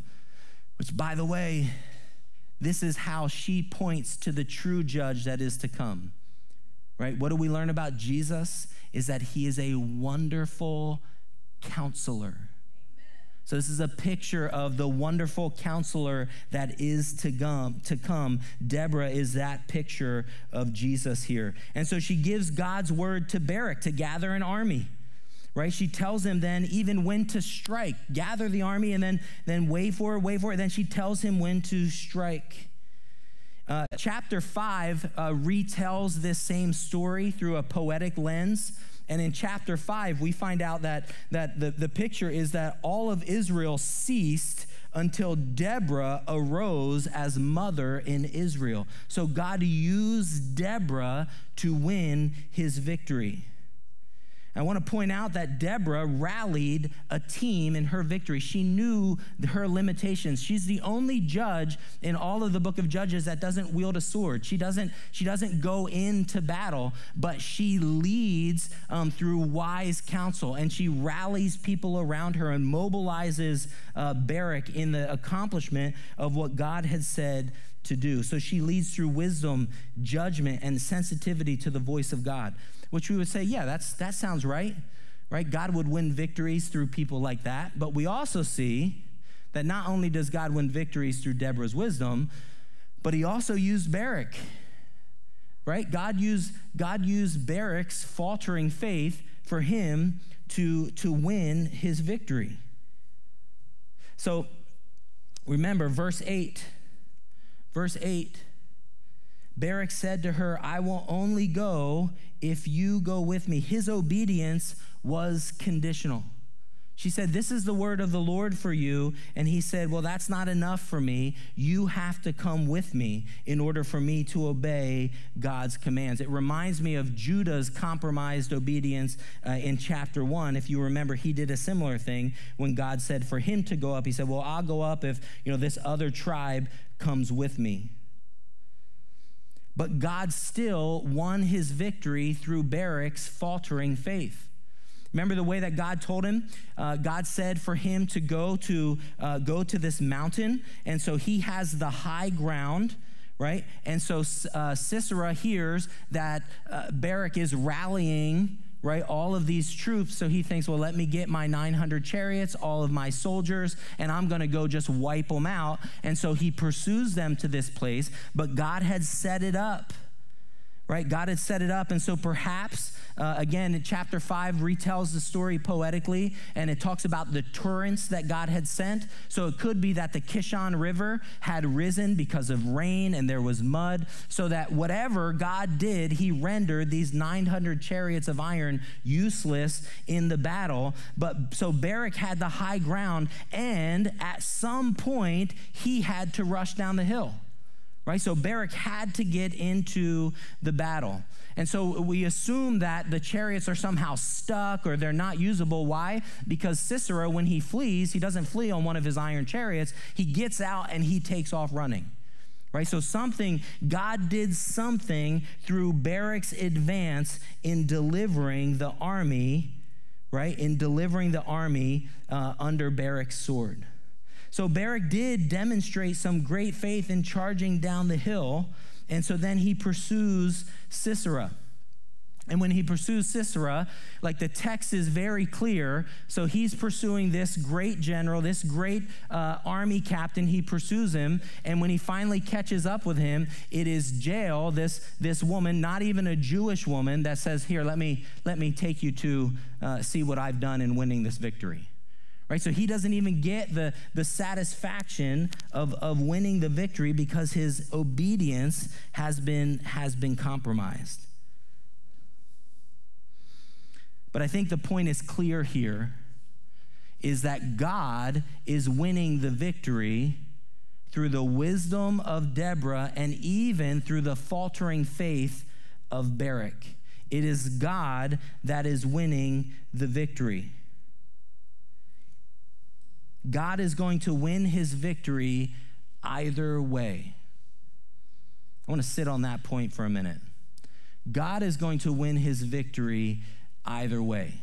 Which, by the way, this is how she points to the true judge that is to come. Right? What do we learn about Jesus? Is that he is a wonderful counselor. So this is a picture of the wonderful counselor that is to come, to come. Deborah is that picture of Jesus here. And so she gives God's word to Barak to gather an army. Right? She tells him then even when to strike, gather the army and then then wait for it, wait for it. Then she tells him when to strike. Uh, chapter 5 uh, retells this same story through a poetic lens. And in chapter 5, we find out that, that the, the picture is that all of Israel ceased until Deborah arose as mother in Israel. So God used Deborah to win his victory. I want to point out that Deborah rallied a team in her victory. She knew her limitations. She's the only judge in all of the book of Judges that doesn't wield a sword. She doesn't, she doesn't go into battle, but she leads um, through wise counsel and she rallies people around her and mobilizes uh, Barak in the accomplishment of what God had said to do. So she leads through wisdom, judgment, and sensitivity to the voice of God which we would say, yeah, that's, that sounds right, right? God would win victories through people like that. But we also see that not only does God win victories through Deborah's wisdom, but he also used Barak, right? God used, God used Barak's faltering faith for him to, to win his victory. So remember, verse 8, verse 8 Barak said to her, I will only go if you go with me. His obedience was conditional. She said, This is the word of the Lord for you. And he said, Well, that's not enough for me. You have to come with me in order for me to obey God's commands. It reminds me of Judah's compromised obedience uh, in chapter one. If you remember, he did a similar thing when God said for him to go up. He said, Well, I'll go up if you know this other tribe comes with me. But God still won his victory through Barak's faltering faith. Remember the way that God told him? Uh, God said for him to go to uh, go to this mountain, and so he has the high ground right? And so uh, Sisera hears that uh, Barak is rallying right? All of these troops. So he thinks, well, let me get my 900 chariots, all of my soldiers, and I'm going to go just wipe them out. And so he pursues them to this place, but God had set it up. Right? God had set it up. And so perhaps, uh, again, chapter five retells the story poetically and it talks about the torrents that God had sent. So it could be that the Kishon River had risen because of rain and there was mud, so that whatever God did, he rendered these 900 chariots of iron useless in the battle. But so Barak had the high ground, and at some point, he had to rush down the hill right? So Barak had to get into the battle. And so we assume that the chariots are somehow stuck or they're not usable. Why? Because Sisera, when he flees, he doesn't flee on one of his iron chariots. He gets out and he takes off running. Right? So something, God did something through Barak's advance in delivering the army, right? In delivering the army uh, under Barak's sword. So Barak did demonstrate some great faith in charging down the hill. And so then he pursues Sisera. And when he pursues Sisera, like the text is very clear. So he's pursuing this great general, this great uh, army captain. He pursues him. And when he finally catches up with him, it is Jael, this, this woman, not even a Jewish woman, that says, Here, let me, let me take you to uh, see what I've done in winning this victory right? So he doesn't even get the, the satisfaction of, of winning the victory because his obedience has been has been compromised. But i think the point is clear here is that god is winning the victory through the wisdom of deborah and even through the faltering faith of barak. It is god that is winning the victory God is going to win his victory either way. I want to sit on that point for a minute. God is going to win his victory either way.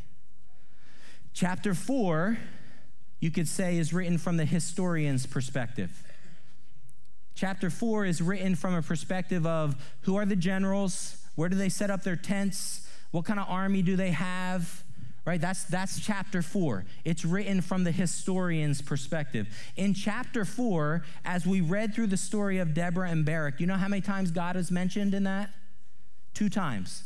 Chapter 4, you could say, is written from the historian's perspective. Chapter 4 is written from a perspective of who are the generals? Where do they set up their tents? What kind of army do they have? Right? That's that's chapter 4 it's written from the historian's perspective. In chapter 4 as we read through the story of deborah and barak you know how many times god is mentioned in that? Two times.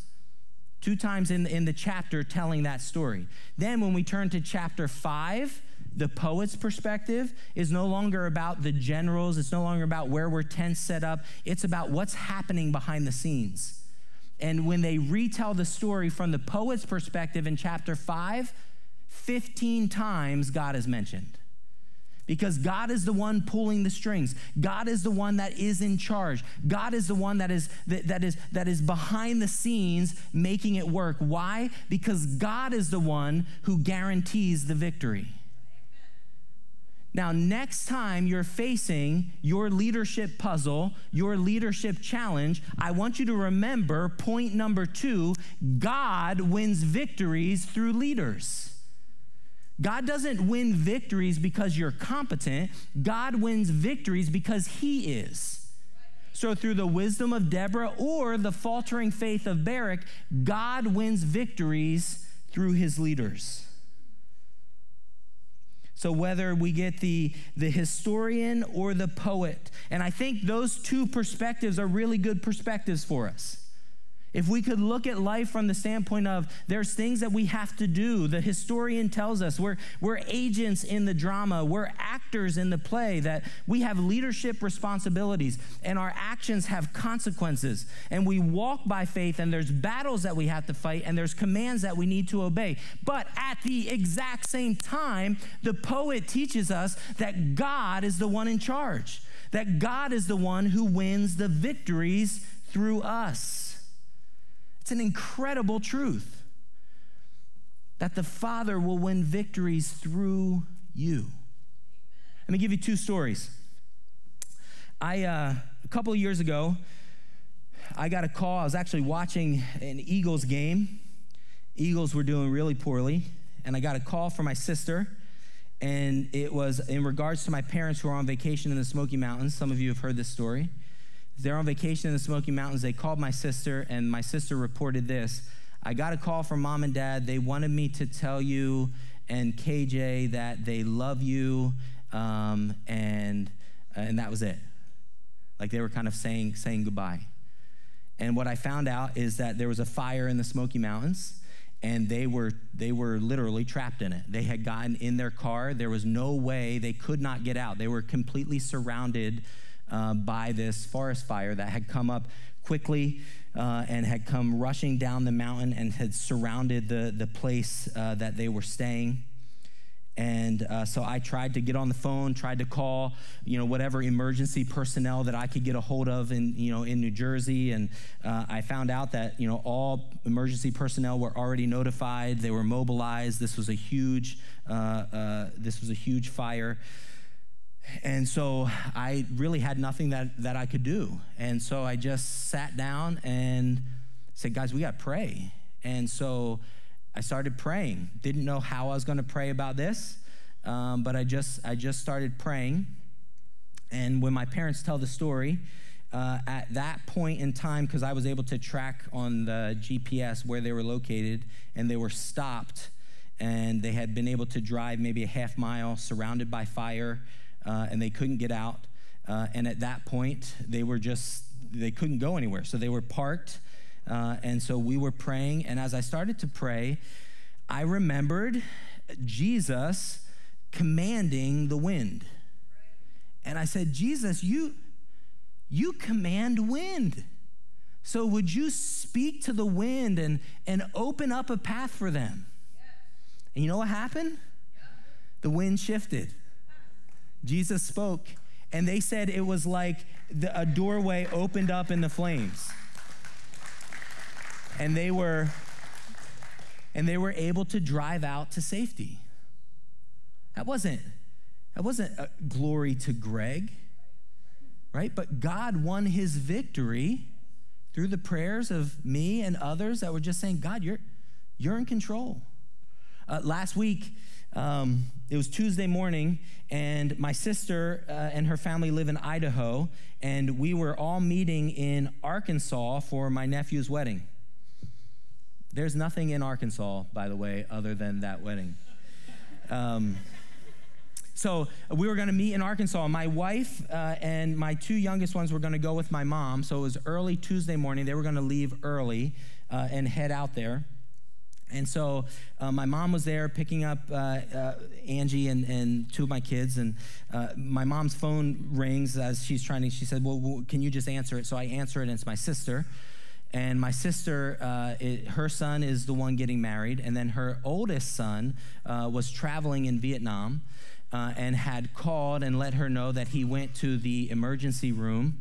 Two times in, in the chapter telling that story. Then when we turn to chapter 5 the poet's perspective is no longer about the generals. It's no longer about where we're tents set up. It's about what's happening behind the scenes and when they retell the story from the poet's perspective in chapter 5, 15 times God is mentioned. Because God is the one pulling the strings. God is the one that is in charge. God is the one that is that, that is that is behind the scenes making it work. Why? Because God is the one who guarantees the victory. Now, next time you're facing your leadership puzzle, your leadership challenge, I want you to remember point number two God wins victories through leaders. God doesn't win victories because you're competent, God wins victories because He is. So, through the wisdom of Deborah or the faltering faith of Barak, God wins victories through His leaders. So whether we get the, the historian or the poet, and I think those two perspectives are really good perspectives for us. If we could look at life from the standpoint of there's things that we have to do, the historian tells us we're, we're agents in the drama, we're actors in the play, that we have leadership responsibilities and our actions have consequences. And we walk by faith, and there's battles that we have to fight, and there's commands that we need to obey. But at the exact same time, the poet teaches us that God is the one in charge, that God is the one who wins the victories through us. It's an incredible truth that the Father will win victories through you. Let me give you two stories. I, uh, a couple years ago, I got a call. I was actually watching an Eagles game. Eagles were doing really poorly, and I got a call from my sister, and it was in regards to my parents who are on vacation in the Smoky Mountains. Some of you have heard this story. They're on vacation in the Smoky Mountains. They called my sister, and my sister reported this. I got a call from mom and dad. They wanted me to tell you and KJ that they love you, um, and and that was it. Like they were kind of saying saying goodbye. And what I found out is that there was a fire in the Smoky Mountains and they were they were literally trapped in it. They had gotten in their car. There was no way they could not get out. They were completely surrounded uh, by this forest fire that had come up quickly uh, and had come rushing down the mountain and had surrounded the the place uh, that they were staying. And uh, so I tried to get on the phone, tried to call, you know, whatever emergency personnel that I could get a hold of in, you know, in New Jersey. And uh, I found out that, you know, all emergency personnel were already notified. They were mobilized. This was a huge, uh, this was a huge fire. And so I really had nothing that, that I could do. And so I just sat down and said, guys, we got to pray. And so I started praying. Didn't know how I was going to pray about this, um, but I just I just started praying. And when my parents tell the story, uh, at that point in time, because I was able to track on the GPS where they were located, and they were stopped, and they had been able to drive maybe a half mile, surrounded by fire, uh, and they couldn't get out. Uh, and at that point, they were just they couldn't go anywhere, so they were parked uh, and so we were praying. And as I started to pray, I remembered Jesus commanding the wind. And I said, Jesus, you, you command wind. So would you speak to the wind and, and open up a path for them? And you know what happened? The wind shifted. Jesus spoke, and they said it was like the, a doorway opened up in the flames and they were and they were able to drive out to safety. That wasn't that wasn't a glory to Greg, right? But God won his victory through the prayers of me and others that were just saying, God, you're you're in control. Uh, last week, um, it was Tuesday morning, and my sister uh, and her family live in Idaho, and we were all meeting in Arkansas for my nephew's wedding. There's nothing in Arkansas, by the way, other than that wedding. Um, so we were going to meet in Arkansas. My wife uh, and my two youngest ones were going to go with my mom. So it was early Tuesday morning. They were going to leave early uh, and head out there. And so uh, my mom was there picking up uh, uh, Angie and, and two of my kids. And uh, my mom's phone rings as she's trying to, she said, well, can you just answer it? So I answer it, and it's my sister. And my sister, uh, it, her son is the one getting married, and then her oldest son uh, was traveling in Vietnam and had called and let her know that he went to the emergency room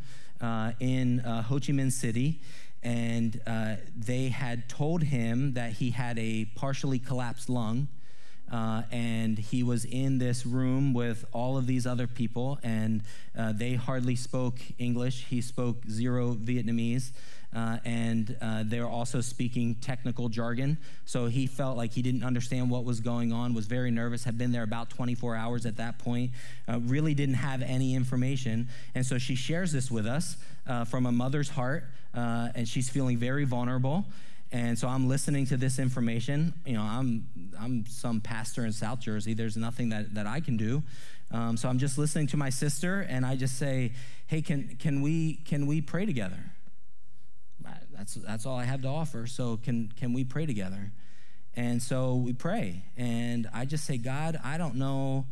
in Ho Chi Minh City, and uh, they had told him that he had a partially collapsed lung. and he was in this room with all of these other people, and they hardly spoke English. He spoke zero Vietnamese uh, and uh, they're also speaking technical jargon. So he felt like he didn't understand what was going on, was very nervous, had been there about 24 hours at that point, uh, really didn't have any information. And so she shares this with us uh, from a mother's heart, uh, and she's feeling very vulnerable. And so I'm listening to this information. You know, I'm, I'm some pastor in South Jersey. There's nothing that, that I can do. Um, so I'm just listening to my sister, and I just say, hey, can, can, we, can we pray together? That's, that's all I have to offer. So can, can we pray together? And so we pray. And I just say, God, I don't know.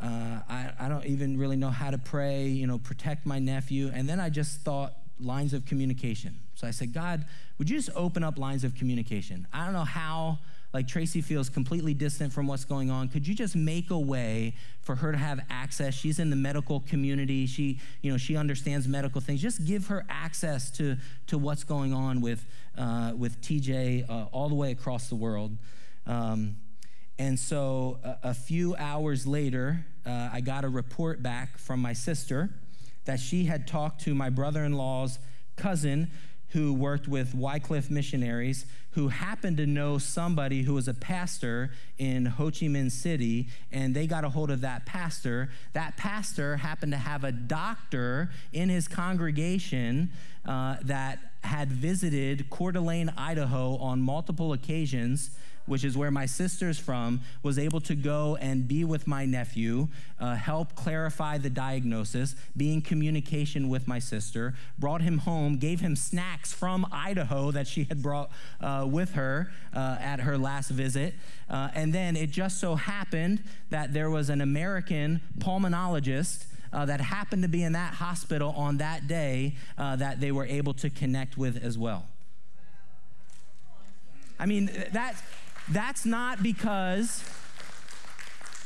Uh, I, I don't even really know how to pray, you know, protect my nephew. And then I just thought lines of communication. So I said, God, would you just open up lines of communication? I don't know how like Tracy feels completely distant from what's going on. Could you just make a way for her to have access? She's in the medical community. She, you know, she understands medical things. Just give her access to, to what's going on with, uh, with TJ uh, all the way across the world. Um, and so a, a, few hours later, uh, I got a report back from my sister that she had talked to my brother in law's cousin who worked with Wycliffe missionaries who happened to know somebody who was a pastor in Ho Chi Minh City, and they got a hold of that pastor. That pastor happened to have a doctor in his congregation uh, that had visited Coeur d'Alene, Idaho on multiple occasions, which is where my sister's from, was able to go and be with my nephew, uh, help clarify the diagnosis, be in communication with my sister, brought him home, gave him snacks from Idaho that she had brought uh, with her uh, at her last visit. Uh, and then it just so happened that there was an American pulmonologist uh, that happened to be in that hospital on that day uh, that they were able to connect with as well. I mean, that, that's not because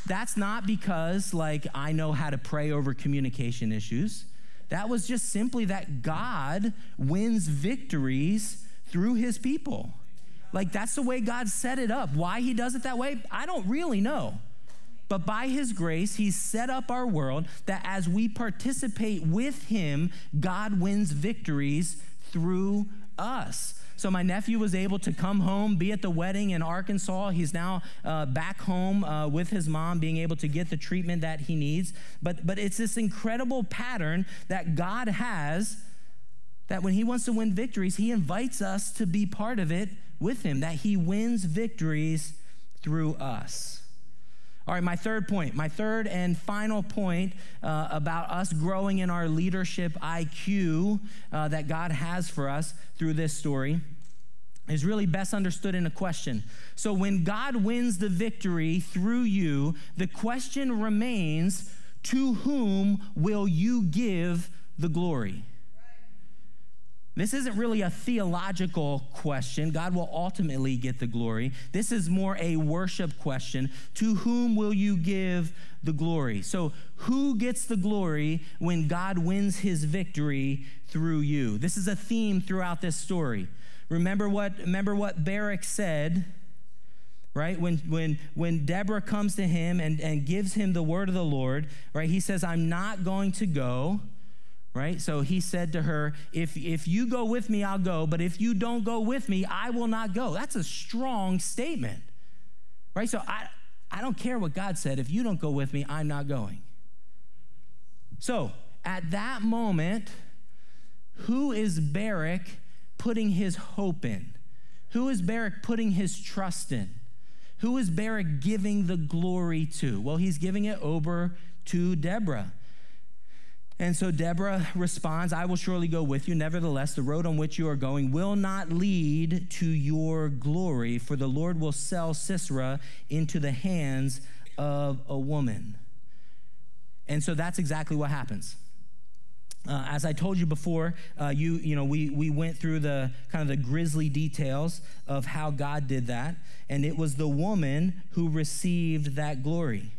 that's not because like I know how to pray over communication issues. That was just simply that God wins victories through his people. Like that's the way God set it up. Why he does it that way, I don't really know. But by his grace, he set up our world that as we participate with him, God wins victories through us. So my nephew was able to come home, be at the wedding in Arkansas. He's now uh, back home uh, with his mom, being able to get the treatment that he needs. But but it's this incredible pattern that God has that when he wants to win victories, he invites us to be part of it with him. That he wins victories through us. All right, my third point, my third and final point uh, about us growing in our leadership IQ uh, that God has for us through this story is really best understood in a question. So, when God wins the victory through you, the question remains to whom will you give the glory? This isn't really a theological question. God will ultimately get the glory. This is more a worship question. To whom will you give the glory? So, who gets the glory when God wins his victory through you? This is a theme throughout this story. Remember what remember what Barak said, right? When when when Deborah comes to him and, and gives him the word of the Lord, right? He says, I'm not going to go right? So he said to her, if, if you go with me, I'll go, but if you don't go with me, I will not go. That's a strong statement, right? So I, I don't care what God said. If you don't go with me, I'm not going. So at that moment, who is Barak putting his hope in? Who is Barak putting his trust in? Who is Barak giving the glory to? Well, he's giving it over to Deborah. And so Deborah responds, I will surely go with you. Nevertheless, the road on which you are going will not lead to your glory, for the Lord will sell Sisera into the hands of a woman. And so that's exactly what happens. Uh, as I told you before, uh, you you know we we went through the kind of the grisly details of how God did that, and it was the woman who received that glory.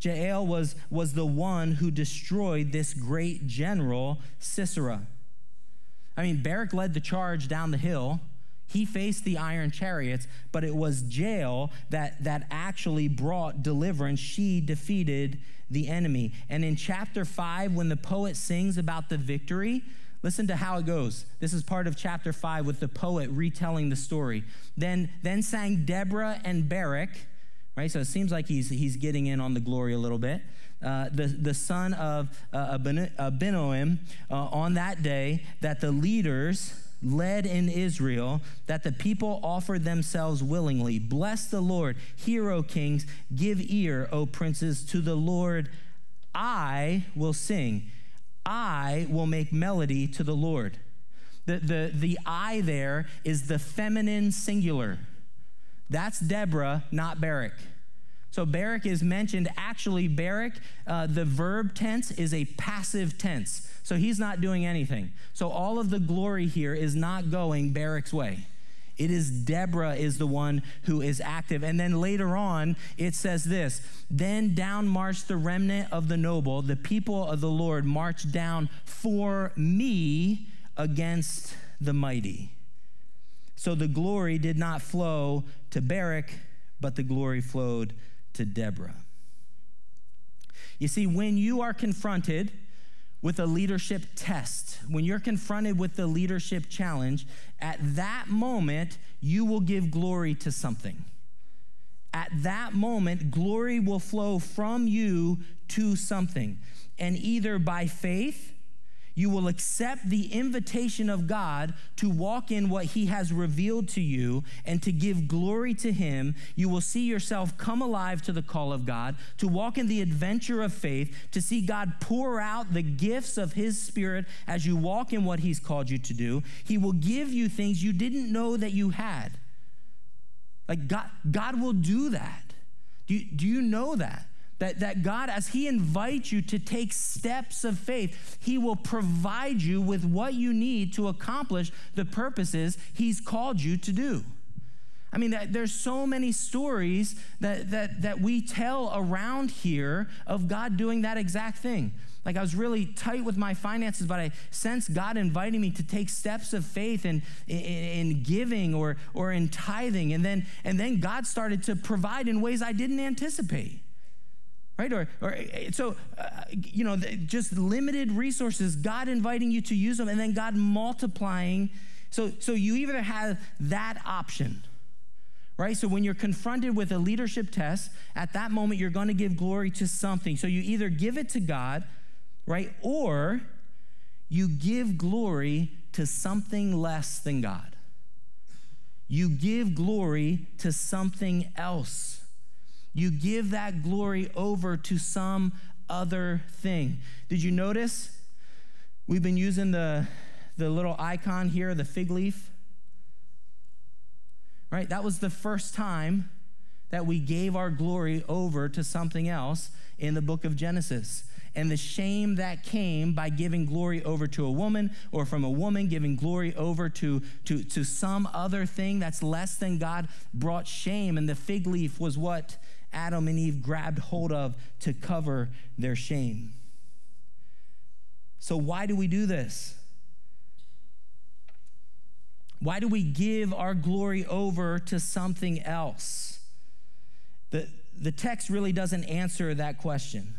Jael was, was the one who destroyed this great general, Sisera. I mean, Barak led the charge down the hill. He faced the iron chariots, but it was Jael that, that actually brought deliverance. She defeated the enemy. And in chapter 5, when the poet sings about the victory, listen to how it goes. This is part of chapter 5 with the poet retelling the story. Then, then sang Deborah and Barak right? So it seems like he's, he's getting in on the glory a little bit. Uh, the, the son of uh, Abinoam uh, on that day that the leaders led in Israel, that the people offered themselves willingly. Bless the Lord. Hear, O kings. Give ear, O princes, to the Lord. I will sing. I will make melody to the Lord. The, the, the I there is the feminine singular. That's Deborah, not Barak. So Barak is mentioned. Actually, Barak, uh, the verb tense is a passive tense. So he's not doing anything. So all of the glory here is not going Barak's way. It is Deborah is the one who is active. And then later on, it says this Then down marched the remnant of the noble, the people of the Lord marched down for me against the mighty. So the glory did not flow to Barak, but the glory flowed to Deborah. You see, when you are confronted with a leadership test, when you're confronted with the leadership challenge, at that moment, you will give glory to something. At that moment, glory will flow from you to something. And either by faith, you will accept the invitation of God to walk in what He has revealed to you and to give glory to Him. You will see yourself come alive to the call of God, to walk in the adventure of faith, to see God pour out the gifts of His Spirit as you walk in what He's called you to do. He will give you things you didn't know that you had. Like God, God will do that. Do do you know that? That, that God, as He invites you to take steps of faith, He will provide you with what you need to accomplish the purposes He's called you to do. I mean, there's so many stories that, that, that we tell around here of God doing that exact thing. Like I was really tight with my finances, but I sensed God inviting me to take steps of faith in, in, in, giving or, or in tithing. And then, and then God started to provide in ways I didn't anticipate right or, or so uh, you know just limited resources god inviting you to use them and then god multiplying. So so you either have that option. Right so when you're confronted with a leadership test at that moment you're going to give glory to something. So you either give it to god right or you give glory to something less than god. You give glory to something else you give that glory over to some other thing. Did you notice? We've been using the, the little icon here, the fig leaf. Right? That was the first time that we gave our glory over to something else in the book of Genesis. And the shame that came by giving glory over to a woman or from a woman giving glory over to, to, to some other thing that's less than God brought shame. And the fig leaf was what Adam and Eve grabbed hold of to cover their shame. So, why do we do this? Why do we give our glory over to something else? The, the text really doesn't answer that question.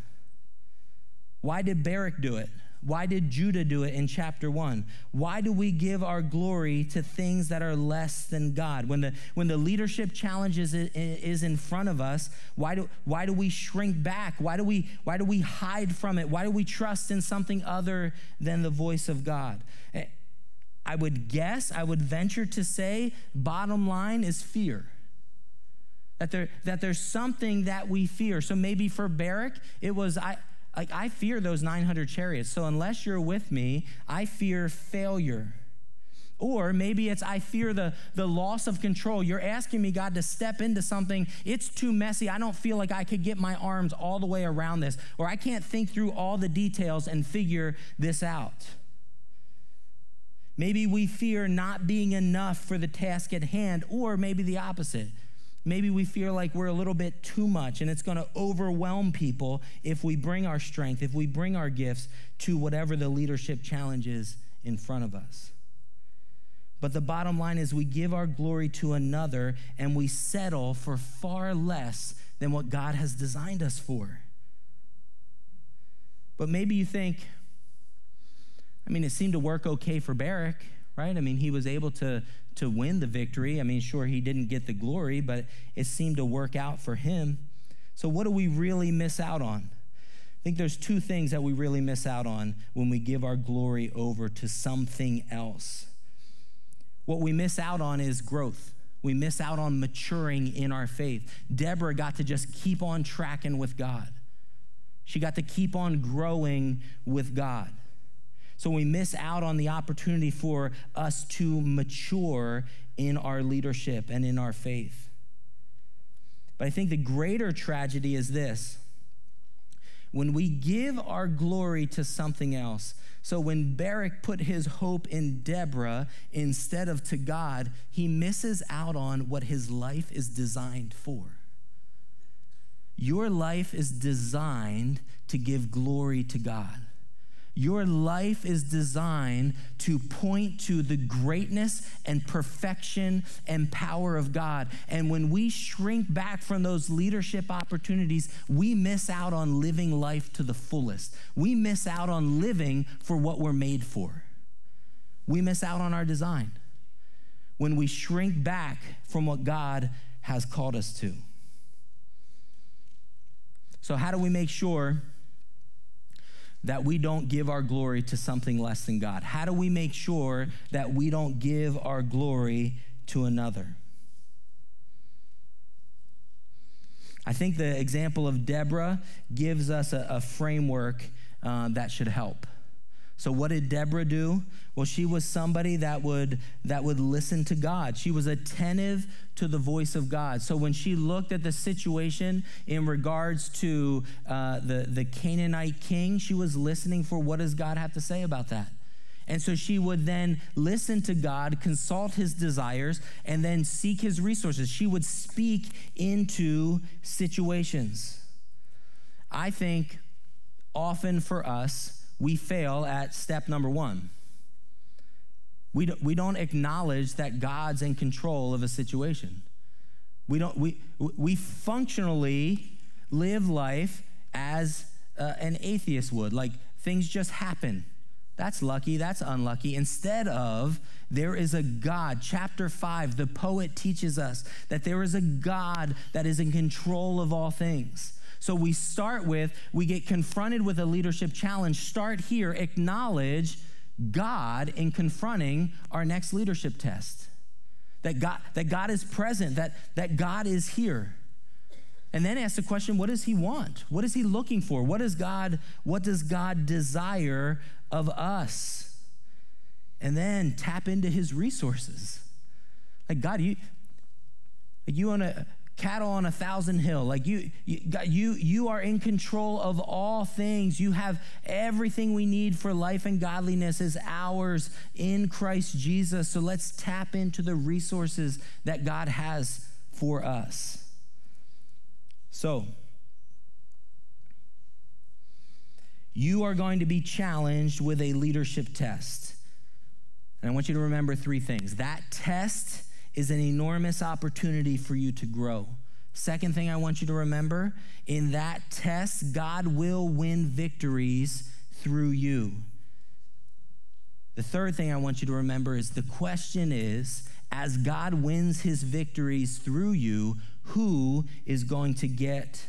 Why did Barak do it? Why did Judah do it in chapter one? Why do we give our glory to things that are less than God? When the, when the leadership challenge is, is in front of us, why do, why do we shrink back? Why do, we, why do we hide from it? Why do we trust in something other than the voice of God? Eh, I would guess, I would venture to say, bottom line is fear. That, there, that there's something that we fear. So maybe for Barak, it was, I, like, I fear those 900 chariots. So unless you're with me, I fear failure. Or maybe it's I fear the, the loss of control. You're asking me, God, to step into something. It's too messy. I don't feel like I could get my arms all the way around this. Or I can't think through all the details and figure this out. Maybe we fear not being enough for the task at hand, or maybe the opposite. Maybe we feel like we're a little bit too much and it's going to overwhelm people if we bring our strength, if we bring our gifts to whatever the leadership challenge is in front of us. But the bottom line is we give our glory to another and we settle for far less than what God has designed us for. But maybe you think, I mean, it seemed to work okay for Barak, right? I mean, he was able to to win the victory. I mean, sure, he didn't get the glory, but it seemed to work out for him. So, what do we really miss out on? I think there's two things that we really miss out on when we give our glory over to something else. What we miss out on is growth. We miss out on maturing in our faith. Deborah got to just keep on tracking with God. She got to keep on growing with God. So we miss out on the opportunity for us to mature in our leadership and in our faith. But I think the greater tragedy is this when we give our glory to something else. So when Barak put his hope in Deborah instead of to God, he misses out on what his life is designed for. Your life is designed to give glory to God. Your life is designed to point to the greatness and perfection and power of God. And when we shrink back from those leadership opportunities, we miss out on living life to the fullest. We miss out on living for what we're made for. We miss out on our design when we shrink back from what God has called us to. So, how do we make sure? That we don't give our glory to something less than God? How do we make sure that we don't give our glory to another? I think the example of Deborah gives us a, a framework uh, that should help. So what did Deborah do? Well, she was somebody that would that would listen to God. She was attentive to the voice of God. So when she looked at the situation in regards to uh, the the Canaanite king, she was listening for what does God have to say about that. And so she would then listen to God, consult his desires, and then seek his resources. She would speak into situations. I think often for us, we fail at step number one. We don't, we don't acknowledge that God's in control of a situation. We, don't, we, we functionally live life as uh, an atheist would, like things just happen. That's lucky, that's unlucky. Instead of, there is a God. Chapter 5, the poet teaches us that there is a God that is in control of all things. So we start with, we get confronted with a leadership challenge. Start here, acknowledge God in confronting our next leadership test. That God, that God is present, that, that God is here. And then ask the question, what does he want? What is he looking for? What does God, what does God desire of us? And then tap into his resources. Like God, you like you want to cattle on a thousand hill. Like you you, God, you you are in control of all things. You have everything we need for life and godliness is ours in christ jesus. So let's tap into the resources that god has for us. So you are going to be challenged with a leadership test. And i want you to remember three things. That test is an enormous opportunity for you to grow. Second thing I want you to remember in that test, God will win victories through you. The third thing I want you to remember is the question is as God wins his victories through you, who is going to get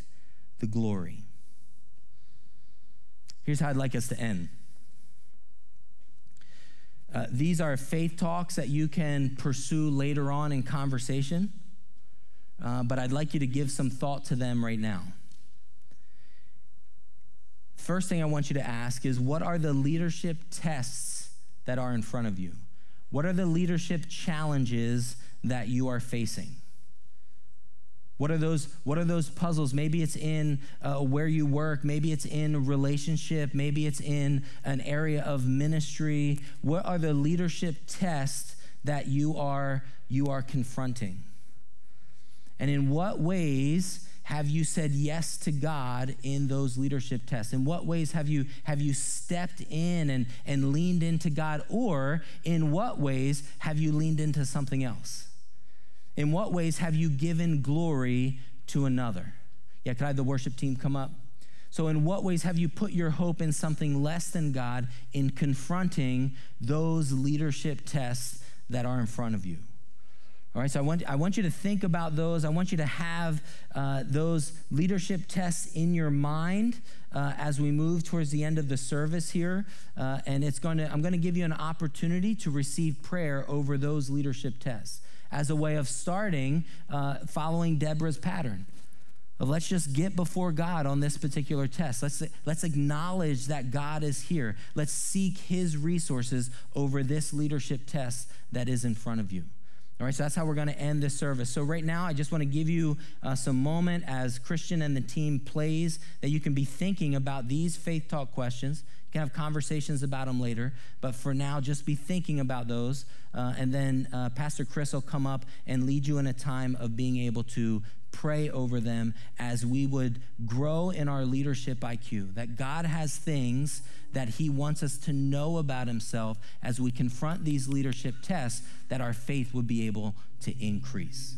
the glory? Here's how I'd like us to end. Uh, these are faith talks that you can pursue later on in conversation, uh, but I'd like you to give some thought to them right now. First thing I want you to ask is what are the leadership tests that are in front of you? What are the leadership challenges that you are facing? What are those, what are those puzzles? Maybe it's in uh, where you work. Maybe it's in relationship. Maybe it's in an area of ministry. What are the leadership tests that you are, you are confronting? And in what ways have you said yes to God in those leadership tests? In what ways have you, have you stepped in and, and leaned into God? Or in what ways have you leaned into something else? In what ways have you given glory to another? Yeah, could I have the worship team come up? So, in what ways have you put your hope in something less than God in confronting those leadership tests that are in front of you? All right, so I want, I want you to think about those. I want you to have uh, those leadership tests in your mind uh, as we move towards the end of the service here. Uh, and it's going to, I'm going to give you an opportunity to receive prayer over those leadership tests as a way of starting uh, following Deborah's pattern. Let's just get before God on this particular test. Let's, let's acknowledge that God is here. Let's seek his resources over this leadership test that is in front of you. All right, so that's how we're going to end this service. So, right now, I just want to give you uh, some moment as Christian and the team plays that you can be thinking about these faith talk questions. Can have conversations about them later, but for now, just be thinking about those. Uh, and then uh, Pastor Chris will come up and lead you in a time of being able to pray over them as we would grow in our leadership IQ. That God has things that He wants us to know about Himself as we confront these leadership tests, that our faith would be able to increase.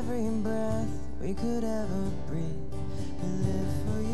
every breath we could ever breathe. We live for you.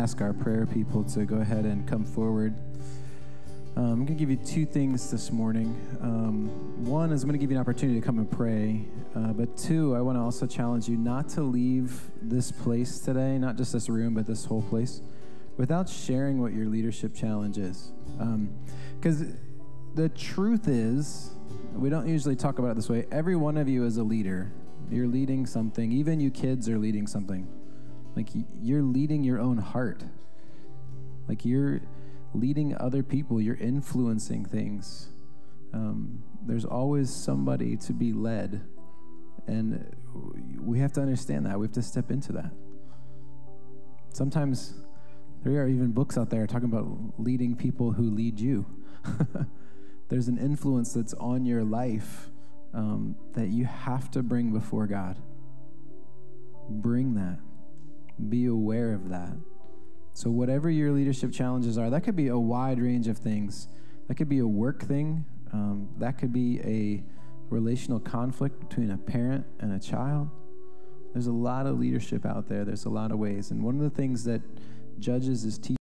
ask our prayer people to go ahead and come forward. Um, I'm going to give you two things this morning. Um, one is I'm going to give you an opportunity to come and pray. Uh, but two, I want to also challenge you not to leave this place today, not just this room, but this whole place, without sharing what your leadership challenge is. Because um, the truth is, we don't usually talk about it this way. Every one of you is a leader. You're leading something. Even you kids are leading something. Like you're leading your own heart. Like you're leading other people, you're influencing things. Um, there's always somebody to be led. And we have to understand that. We have to step into that. Sometimes there are even books out there talking about leading people who lead you. (laughs) there's an influence that's on your life um, that you have to bring before God. Bring that. Be aware of that. So, whatever your leadership challenges are, that could be a wide range of things. That could be a work thing, um, that could be a relational conflict between a parent and a child. There's a lot of leadership out there, there's a lot of ways. And one of the things that Judges is teaching.